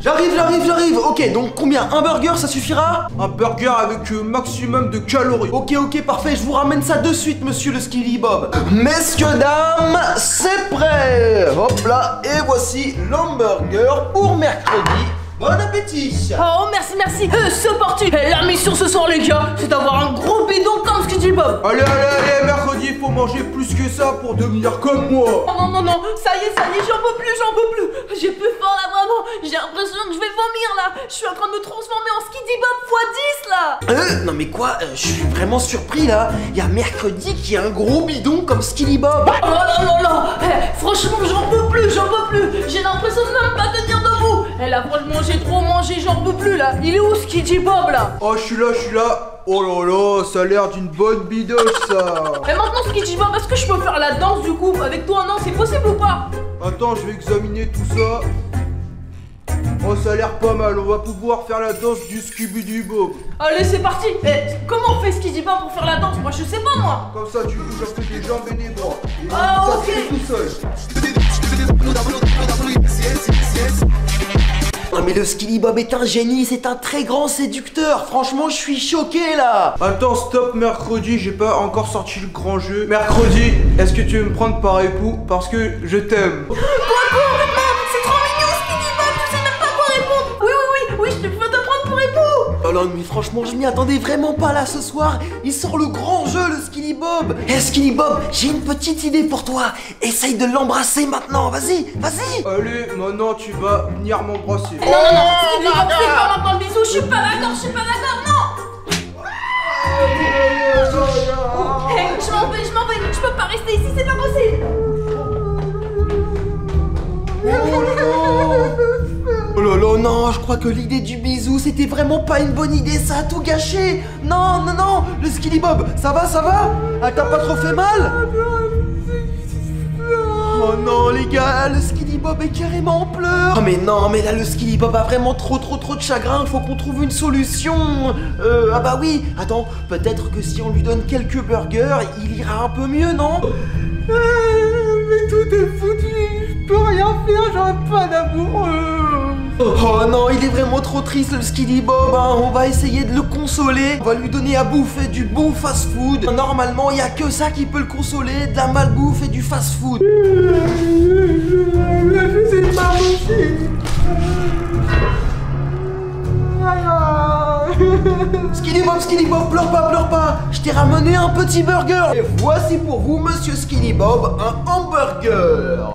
J'arrive, j'arrive, j'arrive. Ok, donc combien? Un burger, ça suffira? Un burger avec euh, maximum de calories. Ok, ok, parfait, je vous ramène ça de suite, monsieur le Skilly Bob. Messieurs, dames, c'est prêt. Hop là, et voici l'hamburger pour mercredi. Bon appétit. Oh, merci, merci. Euh, c'est parti Eh, La mission ce soir, les gars, c'est d'avoir un gros bidon comme Skinny Bob Allez, allez, allez, mercredi, il faut manger plus que ça pour devenir comme moi. Oh non, non, non, ça y est, ça y est, j'en peux plus, j'en peux plus. J'ai plus faim là, vraiment. J'ai l'impression que je vais vomir là. Je suis en train de me transformer en Skiddy Bob x 10 là. Euh, non mais quoi euh, Je suis vraiment surpris là. Il y a mercredi qui a un gros bidon comme Skilly Bob. Oh là là là Eh, Franchement, j'en peux plus, j'en peux plus. J'ai l'impression de même pas tenir Et là, franchement, j'ai trop mangé, j'en peux plus là Il est où Skiddy Bob là? Oh, je suis là, je suis là. Oh là là, ça a l'air d'une bonne bidoche ça. Et maintenant, Skiddy Bob, est-ce que je peux faire la danse du coup? Avec toi, non, c'est possible ou pas? Attends, je vais examiner tout ça. Oh, ça a l'air pas mal. On va pouvoir faire la danse du Scooby-Doo Bob. Allez, c'est parti Eh, Comment on fait Skiddy Bob pour faire la danse? Moi, je sais pas moi Comme ça, tu bouges un peu les jambes et les bras. Et Ah, ça ok. tout seul. Non mais le Skilly Bob est un génie, c'est un très grand séducteur. Franchement, je suis choqué là. Attends, stop, mercredi, j'ai pas encore sorti le grand jeu. Mercredi, est-ce que tu veux me prendre par époux Parce que je t'aime? Là, mais franchement, je m'y attendais vraiment pas là ce soir. Il sort le grand jeu, le Skinny Bob. Eh, Skinny Bob, j'ai une petite idée pour toi. Essaye de l'embrasser maintenant, vas-y, vas-y. Allez, maintenant tu vas venir m'embrasser. Non, non, non, Skinny Bob, c'est pas maintenant le bisou, je suis pas d'accord, je suis pas d'accord, non Hey, je m'en vais, je m'en vais, je peux pas rester ici, c'est pas possible Là, non, je crois que l'idée du bisou, c'était vraiment pas une bonne idée, ça a tout gâché. Non, non, non, le Skinny Bob, ça va, ça va? Ah, t'as pas trop fait mal? Oh non, les gars, le Skinny Bob est carrément en pleurs. Oh mais non, mais là, le Skinny Bob a vraiment trop, trop, trop de chagrin. Faut qu'on trouve une solution. Euh, ah bah oui. Attends, peut-être que si on lui donne quelques burgers, il ira un peu mieux, non? Mais tout est foutu, je peux rien faire, j'aurai pas d'amoureux. Oh non, il est vraiment trop triste le Skinny Bob, hein. on va essayer de le consoler, on va lui donner à bouffer du bon fast-food. Normalement, il y a que ça qui peut le consoler, de la malbouffe et du fast-food. <laughs> Sais pas Bob, Skinny Bob, pleure pas, pleure pas, je t'ai ramené un petit burger. Et voici pour vous, monsieur Skinny Bob, un hamburger.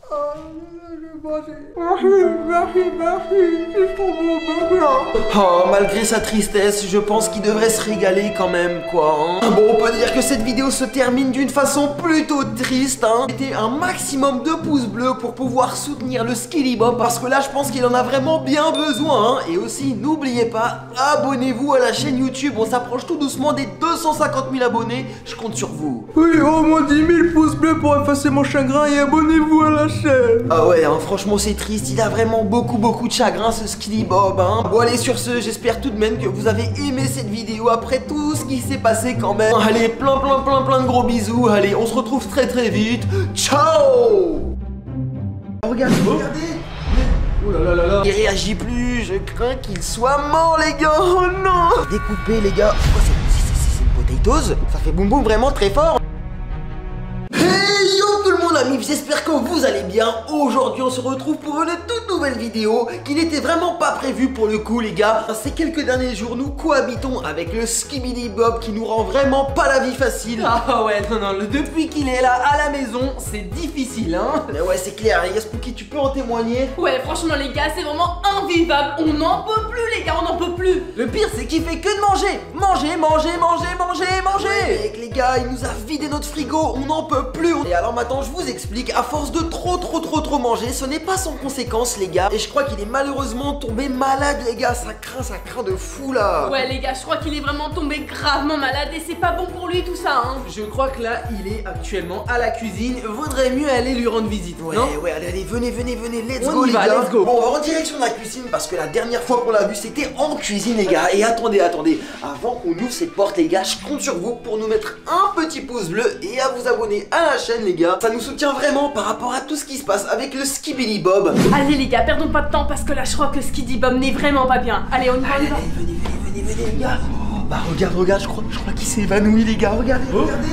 Oh, malgré sa tristesse, je pense qu'il devrait se régaler quand même, quoi. hein. Bon, on peut dire que cette vidéo se termine d'une façon plutôt triste, hein. Mettez un maximum de pouces bleus pour pouvoir soutenir le Skilly Bob, parce que là, je pense qu'il en a vraiment bien besoin, hein. Et aussi, n'oubliez pas, abonnez-vous à la chaîne YouTube. On s'approche tout doucement des 250 000 abonnés. Je compte sur vous. Oui, au moins 10 000 pouces bleus pour effacer mon chagrin et abonnez-vous à la chaîne. Ah ouais, hein, franchement c'est triste, il a vraiment beaucoup beaucoup de chagrin ce Skilly Bob hein. Bon allez sur ce, j'espère tout de même que vous avez aimé cette vidéo. Après tout ce qui s'est passé quand même. Allez, plein plein plein plein de gros bisous, allez on se retrouve très très vite, ciao! Regardez, regardez. Oh là là là là. Il réagit plus, je crains qu'il soit mort les gars, oh non. Découpé les gars, c'est- c'est une potatoes. Ça fait boum boum vraiment très fort j'espère que vous allez bien. Aujourd'hui on se retrouve pour une toute nouvelle vidéo qui n'était vraiment pas prévue pour le coup les gars. Ces quelques derniers jours nous cohabitons avec le Skibidi Bob qui nous rend vraiment pas la vie facile. Ah ouais, non, non, le- depuis qu'il est là à la maison, c'est difficile, hein Mais ouais c'est clair, les gars Spooky tu peux en témoigner Ouais, franchement, les gars, c'est vraiment invivable. On n'en peut plus, les gars, on n'en peut plus. Le pire, c'est qu'il fait que de manger Manger, manger, manger, manger, manger Mec les gars, il nous a vidé notre frigo, on n'en peut plus. Et alors maintenant je vous explique, à force de trop trop trop trop manger, ce n'est pas sans conséquence les gars. Et je crois qu'il est malheureusement tombé malade les gars, ça craint, ça craint de fou là. Ouais, les gars, je crois qu'il est vraiment tombé gravement malade et c'est pas bon pour lui tout ça, hein. Je crois que là, il est actuellement à la cuisine. Vaudrait mieux aller lui rendre visite, Ouais, non? ouais, allez, allez, venez, venez, venez, let's On go, y les va, gars. let's go. Bon, on va en direction de la cuisine parce que la dernière fois qu'on l'a vu, c'était en cuisine, les gars. Et attendez, attendez, avant qu'on ouvre cette porte, les gars, je compte sur vous pour nous mettre un petit pouce bleu et à vous abonner à la chaîne, les gars. Ça nous soutient vraiment par rapport à tout ce qui se passe avec le Skibidi Bob. Allez, les gars, perdons pas de temps parce que là, je crois que Skiddy Bob n'est vraiment pas bien. Allez, on y va, on y Allez, va. allez, venez, venez, venez, venez, les gars. Oh, bah, regarde, regarde, je crois, je crois qu'il s'est évanoui, les gars. Regardez, regardez.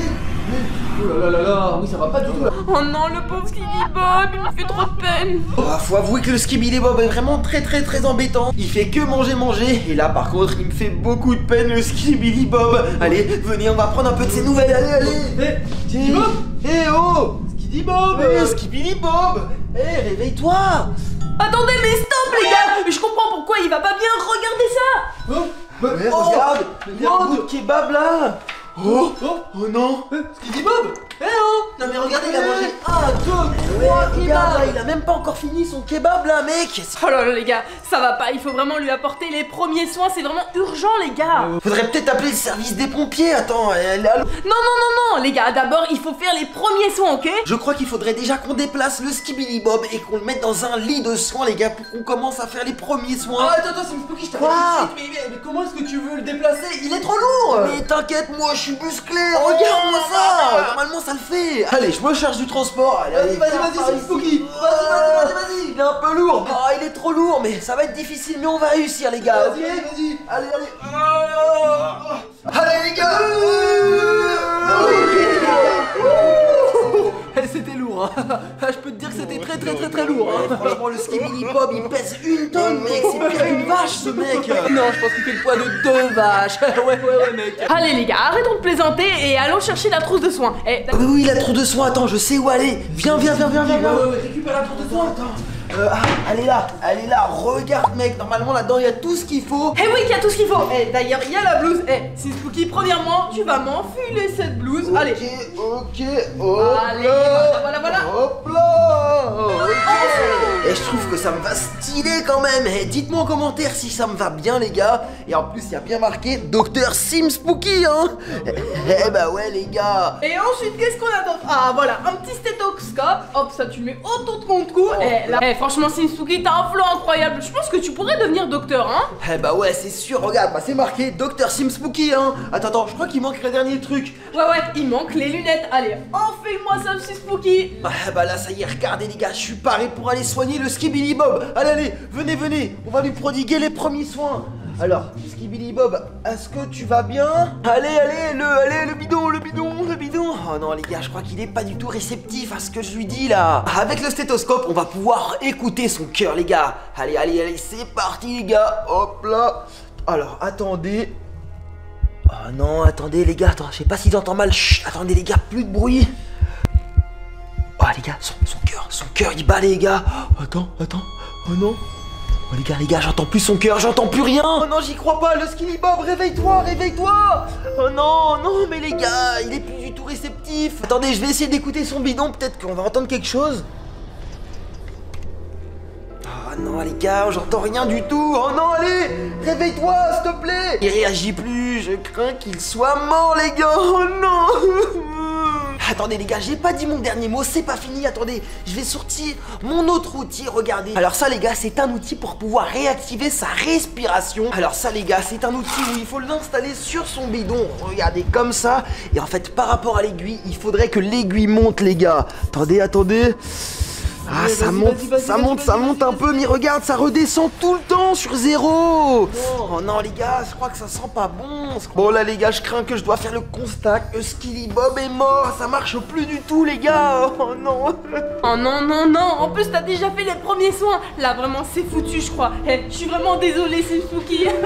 Oh là là là là, oui, ça va pas du tout là. Oh non, le pauvre Skiddy Bob, il me fait trop de peine. Oh, faut avouer que le Skibidi Bob est vraiment très très très embêtant. Il fait que manger manger et là par contre il me fait beaucoup de peine le Skibidi Bob. Allez, venez, on va prendre un peu de ses nouvelles. Allez, allez. Eh, Skibidi Bob Eh oh Skiddy Bob Eh Skibidi Bob Eh réveille-toi Attendez, mais stop, les gars. Je comprends pourquoi il va pas bien. Regardez ça. Oh, Eh, oh, Regarde regarde. Regarde le kebab là Oh Oh, Oh non eh, Skiddy Bob Eh oh Non mais regardez, il a mangé 1, 2, 3 Regarde là, il a même pas encore fini son kebab là mec Oh là là, les gars, ça va pas. Il faut vraiment lui apporter les premiers soins. C'est vraiment urgent, les gars. Faudrait peut-être appeler le service des pompiers, attends, elle l'eau. Non, non, non, non, les gars. D'abord, il faut faire les premiers soins, ok? Je crois qu'il faudrait déjà qu'on déplace le Skibidi Bob et qu'on le mette dans un lit de soins, les gars, pour qu'on commence à faire les premiers soins. Ah, attends, attends, c'est Spooky, je dit suite, mais, mais, mais comment est-ce que tu veux le déplacer? Il est trop lourd Mais t'inquiète, moi je suis musclé, regarde-moi ça. Normalement ça le fait. Allez, je me charge du transport. Vas-y, vas-y, par c'est. Spooky. Vas-y, vas-y, vas-y, vas-y. Il est un peu lourd. Ah, il est trop lourd, mais ça va être difficile, mais on va réussir, les gars, ok vas-y Allez, allez. Ah. Allez, les gars. C'était <laughs> lourd, hein. Ah, <laughs> Je peux te dire que c'était très très très très lourd. Hein. franchement, le Skibidi Bob, il pèse une tonne, mec. C'est pire qu'une vache, ce mec. <laughs> Non, je pense qu'il fait le poids de deux vaches. <laughs> ouais, ouais, ouais, mec. Allez les gars, arrêtons de plaisanter et allons chercher la trousse de soins. Eh, Oui, oui, la trousse de soins, attends, je sais où aller. Viens, viens, viens, viens, viens. viens. Ouais, ouais, récupère la trousse de soins. Attends. Euh, ah, elle est là, elle est là. Regarde, mec. Normalement, là-dedans, il y a tout ce qu'il faut. Eh oui, il y a tout ce qu'il faut. Eh, d'ailleurs, il y a la blouse. Eh, si Spooky, premièrement, tu vas m'enfiler cette blouse. Allez. Ok, ok. Allez, là. voilà, voilà. Hop là. Ok. Et je trouve que ça me va stylé quand même. Eh, dites-moi en commentaire si ça me va bien, les gars. Et en plus, il y a bien marqué Docteur Sim Spooky, hein. Eh bah ouais, les gars. Et ensuite, qu'est-ce qu'on a d'autre? Ah, voilà, un petit stéthoscope. Hop, ça, tu le mets autour de ton cou. Eh, là. Eh, franchement, Spooky, t'as un flow incroyable. Je pense que tu pourrais devenir docteur, hein Eh bah ouais, c'est sûr, regarde, bah c'est marqué Docteur Sim Spooky, hein. Attends, attends, je crois qu'il manque le dernier truc. Ouais, ouais, il manque les lunettes. Allez, enfile-moi ça, petit Spooky. Ah bah là ça y est, regardez les gars, je suis paré pour aller soigner le Skibidi Bob. Allez, allez, venez, venez, on va lui prodiguer les premiers soins. Alors, Skibidi Bob, est-ce que tu vas bien? Allez, allez, le, allez, le bidon, le bidon, le bidon. Oh non les gars, je crois qu'il est pas du tout réceptif à ce que je lui dis là. Avec le stéthoscope, on va pouvoir écouter son cœur les gars. Allez, allez, allez, c'est parti les gars. Hop là. Alors, attendez. Oh non, attendez les gars, attends, je sais pas si j'entends mal. Chut, attendez les gars, plus de bruit. Oh les gars, son, cœur, son cœur il bat les gars. Attends, attends. Oh non. Oh les gars, les gars, j'entends plus son cœur, j'entends plus rien. Oh non, j'y crois pas. Le Skinny Bob, réveille-toi, réveille-toi. Oh non, non, mais les gars, il est plus du tout réceptif. Attendez, je vais essayer d'écouter son bidon. Peut-être qu'on va entendre quelque chose. Oh non, les gars, j'entends rien du tout. Oh non, allez, réveille-toi, s'il te plaît. Il réagit plus. Je crains qu'il soit mort, les gars. Oh non. Attendez les gars, j'ai pas dit mon dernier mot, c'est pas fini, attendez, je vais sortir mon autre outil, regardez. Alors ça les gars, c'est un outil pour pouvoir réactiver sa respiration. Alors ça les gars, c'est un outil où il faut l'installer sur son bidon, regardez comme ça. Et en fait, par rapport à l'aiguille, il faudrait que l'aiguille monte les gars. Attendez, attendez. Ah, ça monte, ça monte, ça monte un peu, mais regarde, ça redescend tout le temps sur zéro. Oh non, les gars, je crois que ça sent pas bon. Bon, là, les gars, je crains que je dois faire le constat que Skilly Bob est mort. Ça marche plus du tout, les gars. Oh non. Oh non, non, non. En plus, t'as déjà fait les premiers soins. Là, vraiment, c'est foutu, je crois. Eh, je suis vraiment désolée, c'est Spooky. <laughs>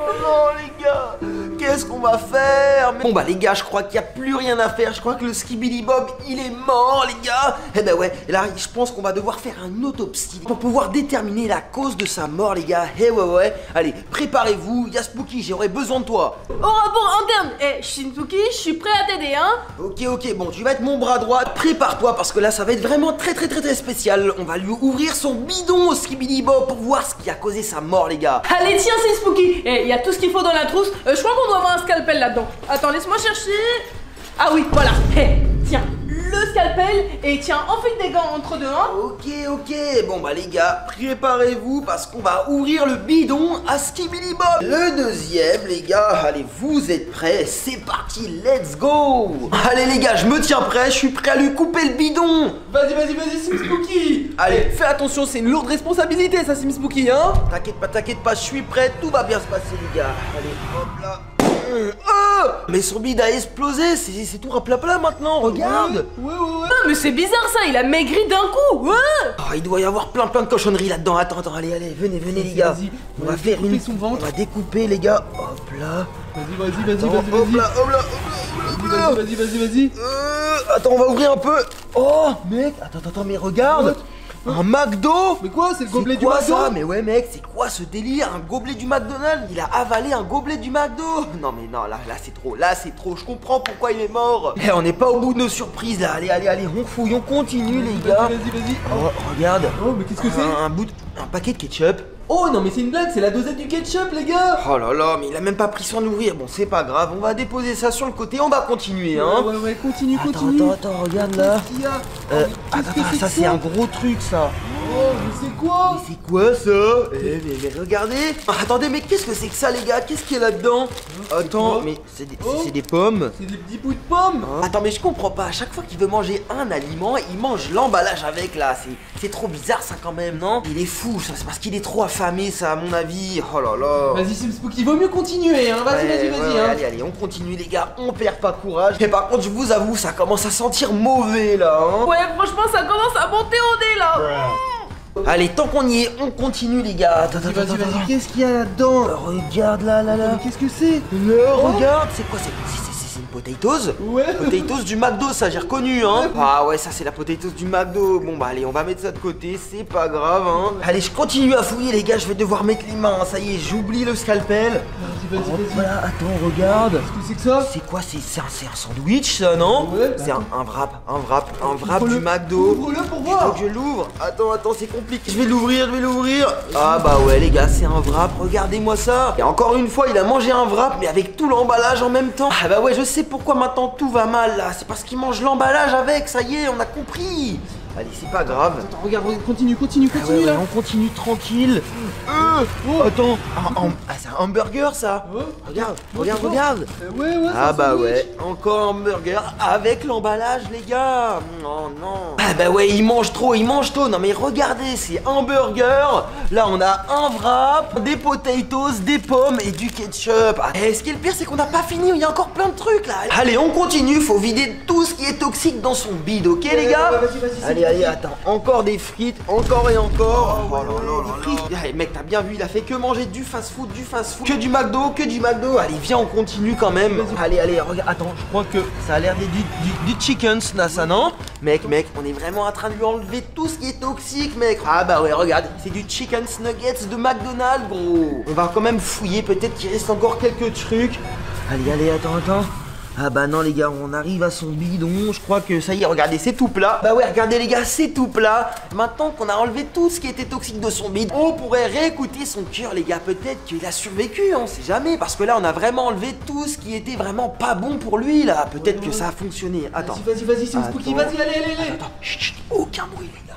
Oh non, les gars. Qu'est-ce qu'on va faire? Bon, bah, les gars, je crois qu'il y a plus rien à faire. Je crois que le Skibidi Bob, il est mort, les gars. Eh ben ouais, je pense qu'on va devoir faire un autopsie pour pouvoir déterminer la cause de sa mort, les gars. Eh ouais, ouais. Allez, préparez-vous. Y'a Spooky, j'aurai besoin de toi. Au rapport interne. Eh, Shinsuki, je suis prêt à t'aider, hein Ok, ok, bon, tu vas être mon bras droit. Prépare-toi parce que là, ça va être vraiment très, très, très, très spécial. On va lui ouvrir son bidon au Skibidi Bob pour voir ce qui a causé sa mort, les gars. Allez, tiens, c'est Spooky. Eh, il y a tout ce qu'il faut dans la trousse. Euh, je crois qu'on doit avoir un scalpel là-dedans. Attends, laisse-moi chercher. Ah oui, voilà. Eh, tiens, le scalpel. Et tiens, enfile des gants entre deux, hein Ok, ok, bon bah les gars, préparez-vous parce qu'on va ouvrir le bidon à Skibidi Bob. Le deuxième, les gars, allez, vous êtes prêts? C'est parti, let's go Allez les gars, je me tiens prêt, je suis prêt à lui couper le bidon. Vas-y, vas-y, vas-y, Sim Spooky. Allez. fais attention, c'est une lourde responsabilité, ça, Sim Spooky, hein. T'inquiète pas, t'inquiète pas, je suis prêt, tout va bien se passer les gars. Allez, hop là. Oh Mais son bide a explosé, c'est tout raplapla maintenant, regarde Ouais, ouais, ouais. Non, mais c'est bizarre ça, il a maigri d'un coup. Ouais Oh, il doit y avoir plein plein de cochonneries là-dedans. Attends, attends, allez, allez, venez, venez les gars. On va faire une. son ventre. On va découper les gars. Hop là. Vas-y, vas-y, vas-y, vas-y, hop vas-y. là, hop là, hop là, hop là. Vas-y, vas-y, vas-y. Euh, attends, on va ouvrir un peu. Oh, mec, attends, attends, mais regarde. Un McDo Mais quoi, c'est le gobelet du quoi McDo ça Mais ouais mec, c'est quoi ce délire Un gobelet du McDonald's Il a avalé un gobelet du McDo <laughs> Non mais non, là, là c'est trop, là c'est trop, je comprends pourquoi il est mort. Eh, on n'est pas au bout de nos surprises là, allez, allez, allez, on fouille, on continue les gars. Vas-y, vas-y, vas-y. Oh, regarde. Oh, mais qu'est-ce que c'est un, un bout de- un paquet de ketchup Oh, non, mais c'est une blague, c'est la dosette du ketchup, les gars. Oh là là, mais il a même pas pris soin d'ouvrir, bon c'est pas grave, on va déposer ça sur le côté, on va continuer hein. Ouais, ouais, ouais, continue, Attends, continue. attends, attends, regarde là. a Euh, Oh, attends, ça c'est un gros truc ça Oh, mais c'est quoi Mais c'est quoi ça Eh mais, mais regardez Ah, Attendez mais qu'est-ce que c'est que ça les gars Qu'est-ce qu'il y a là-dedans Attends quoi mais c'est des, Oh. pommes C'est des petits bouts de pommes. Attends mais je comprends pas, à chaque fois qu'il veut manger un aliment, il mange l'emballage avec là, c'est c'est trop bizarre ça quand même, non Il est fou, ça c'est parce qu'il est trop affamé ça à mon avis, oh là là Vas-y, Sim Spooky, vaut mieux continuer, hein. Vas-y, Ouais, vas-y, vas-y, ouais, hein. Allez, allez, on continue les gars, on perd pas courage. Mais par contre, je vous avoue, ça commence à sentir mauvais là, hein. Ouais, franchement, ça commence à monter au nez là. Allez, tant qu'on y est, on continue les gars. Attends, attends, attends, qu'est-ce qu'il y a là-dedans? Regarde là, là, là. Qu'est-ce que c'est? Regarde, c'est quoi C'est potatoes Ouais. Potatoes du McDo, ça j'ai reconnu, hein. Ah ouais, ça c'est la potatoes du McDo. Bon bah allez, on va mettre ça de côté, c'est pas grave, hein. Allez, je continue à fouiller, les gars. Je vais devoir mettre les mains. hein. Ça y est, j'oublie le scalpel. Vas-y, vas-y, Hop, vas-y. Voilà, attends, regarde. Qu'est-ce que c'est que ça C'est quoi C'est un, sandwich, ça, non Ouais. C'est un, un wrap, un wrap, un wrap du. McDo. Ouvre-le pour Faut voir que je l'ouvre. Attends, attends, c'est compliqué. Je vais l'ouvrir, je vais l'ouvrir. Ah bah ouais, les gars, c'est un wrap. Regardez-moi ça. Et encore une fois, il a mangé un wrap, mais avec tout l'emballage en même temps. Ah bah ouais, je sais pourquoi maintenant tout va mal là. C'est parce qu'il mange l'emballage avec. Ça y est, on a compris. Allez, c'est pas grave. Attends, regarde, regarde, continue, continue, Ah ouais, continue ouais, on continue tranquille. Euh, Oh. attends, un- un- ah, c'est un hamburger ça. Ouais. Regarde, Oh, regarde, regarde. Euh, Ouais, ouais, Ah bah sandwich. ouais, encore un hamburger avec l'emballage les gars. Non non. Ah bah ouais, il mange trop, il mange trop Non mais regardez, c'est un burger Là on a un wrap, des potatoes, des pommes et du ketchup. Ah, Et ce qui est le pire c'est qu'on n'a pas fini, il y a encore plein de trucs là. Allez on continue, faut vider tout ce qui est toxique dans son bide, ok les gars Allez allez, attends, encore des frites, encore et encore. Oh, là là là. Eh, Mec t'as bien vu, il a fait que manger du fast food, du fast food Que du McDo, que du McDo. Allez viens on continue quand même. Allez allez regarde, attends je crois que ça a l'air d'être du, du, du chickens là ça non? Mec mec on est vraiment en train de lui enlever tout ce qui est toxique mec. Ah bah ouais regarde c'est du chickens nuggets de McDonald's gros. On va quand même fouiller peut-être qu'il reste encore quelques trucs. Allez allez attends attends ah bah non les gars, on arrive à son bidon, je crois que ça y est, regardez, c'est tout plat. Bah ouais, regardez les gars, c'est tout plat. Maintenant qu'on a enlevé tout ce qui était toxique de son bide, on pourrait réécouter son cœur les gars. Peut-être qu'il a survécu, on sait jamais. Parce que là, on a vraiment enlevé tout ce qui était vraiment pas bon pour lui là. Peut-être que ça a fonctionné. Attends. Vas-y, vas-y, vas-y, c'est une spooky, vas-y, allez, allez, allez Attends, chut, chut, aucun bruit les gars.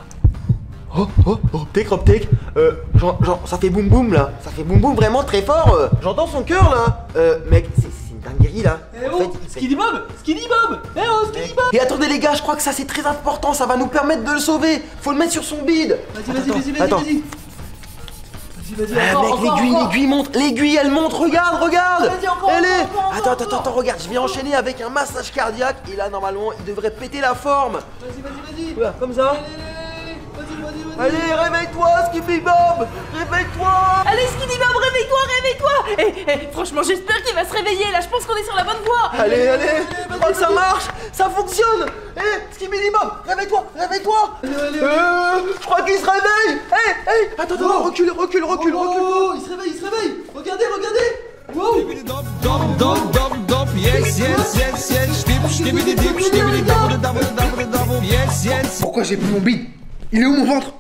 Oh, oh, oh, hop, tic. Euh, genre, genre, ça fait boum boum là. Ça fait boum boum vraiment très fort. euh. J'entends son cœur là. Euh, mec, c'est là. Eh En oh, fait, il Skiddy Bob Skiddy Bob Eh oh, Skiddy Bob et attendez les gars, je crois que ça c'est très important, ça va nous permettre de le sauver. Faut le mettre sur son bide. Vas-y, vas-y, vas-y, vas-y, vas-y Vas-y, vas-y, Ah, mec, l'aiguille, l'aiguille monte, l'aiguille elle monte, regarde, regarde Vas-y, encore, Elle est encore, encore, Attends, attends, attends, regarde, je vais enchaîner avec un massage cardiaque et là normalement il devrait péter la forme. Vas-y, vas-y, vas-y comme ça. Allez, allez, allez, Allez, réveille-toi, Skippy Bob Réveille-toi. Allez, Skinny Bob, réveille-toi, réveille-toi. Eh, eh, franchement, j'espère qu'il va se réveiller. Là, je pense qu'on est sur la bonne voie. Allez, allez Je crois que ça marche Ça fonctionne. Eh, Skippy Bob, réveille-toi, réveille-toi. Euh, je crois qu'il se réveille. Eh, eh Attends, attends, recule, recule, recule, Oh, recule. oh, il se réveille, il se réveille. Regardez, regardez. Wow. Dop, dop, dop, dop, dop, yes, yes, yes, yes. Pourquoi j'ai plus mon bide? Il est où mon ventre?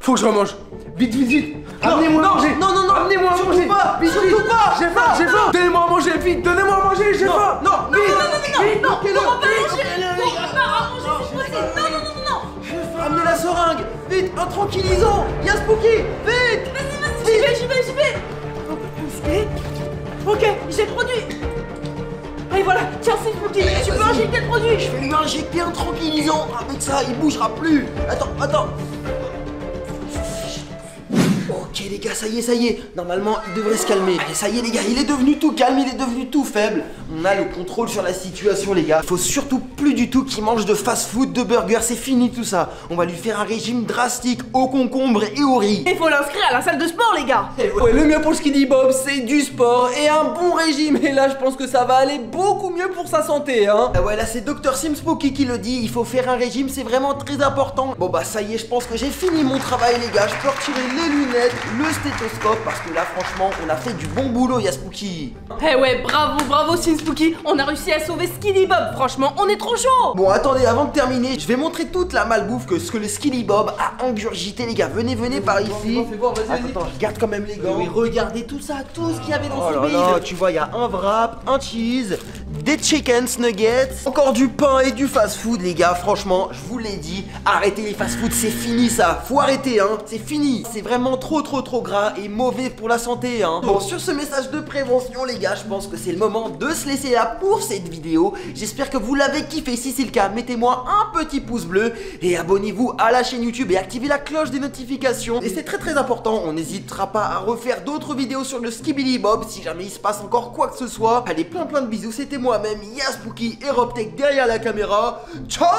Faut que je remange. Vite, vite, vite. Amenez-moi à manger. non, non, non, Amenez-moi à manger. pas, Vite, pas. J'ai faim, j'ai faim. Donnez-moi à manger, vite Donnez-moi à manger, j'ai faim. Non, Non, non, non, bloquez-le. on va pas manger. On va pas manger, c'est possible. Non, non, non, non, non. Ramenez la seringue. Vite, un tranquillisant. Y'a Spooky. Vite. Vas-y, vas-y, j'y vais, j'y vais, j'y vais. Ok, j'ai le produit. Et voilà, tiens, c'est Spooky. Tu peux injecter le produit. Je vais lui injecter un tranquillisant. Avec ça, il bougera plus. Attends, attends Ok les gars, ça y est, ça y est. Normalement, il devrait se calmer. Allez, ça y est les gars, il est devenu tout calme, il est devenu tout faible. On a le contrôle sur la situation les gars. Faut surtout plus du tout qu'il mange de fast-food, de burgers, c'est fini tout ça. On va lui faire un régime drastique au concombre et au riz. Il faut l'inscrire à la salle de sport, les gars. Ouais, le mieux pour le Skinny Bob, c'est du sport et un bon régime. Et là, je pense que ça va aller beaucoup mieux pour sa santé, hein. Ah ouais, là c'est Dr Sim Spooky qui le dit, il faut faire un régime, c'est vraiment très important. Bon bah ça y est, je pense que j'ai fini mon travail les gars, je peux retirer les lunettes, le stéthoscope, parce que là franchement, on a fait du bon boulot, y'a Spooky. Eh ouais, bravo, bravo, Sin Spooky. On a réussi à sauver Skinny Bob. Franchement, on est trop chaud. Bon attendez, avant de terminer, je vais montrer toute la malbouffe que ce que le Skinny Bob a ingurgité les gars. Venez, venez par ici. Fais voir, vas-y, Attends, je garde quand même les gants. Oui, regardez tout ça, tout ce qu'il y avait dans Oh ce là Tu vois, il y a un wrap, un cheese, des chickens nuggets, encore du pain et du fast-food les gars. Franchement, je vous l'ai dit, arrêtez les fast-food, c'est fini ça. Faut arrêter hein, c'est fini. C'est vraiment trop trop trop gras et mauvais pour la santé hein. Bon, sur ce message de prévention les gars, je pense que c'est le moment de se laisser là pour cette vidéo. J'espère que vous l'avez kiffé. Si c'est le cas, mettez-moi un petit pouce bleu et abonnez-vous à la chaîne YouTube et activez la cloche des notifications. Et c'est très très important, on n'hésitera pas à refaire d'autres vidéos sur le Skibidi Bob si jamais il se passe encore quoi que ce soit. Allez, plein plein de bisous, c'était moi-même, Yaspooky et Robtech derrière la caméra. Ciao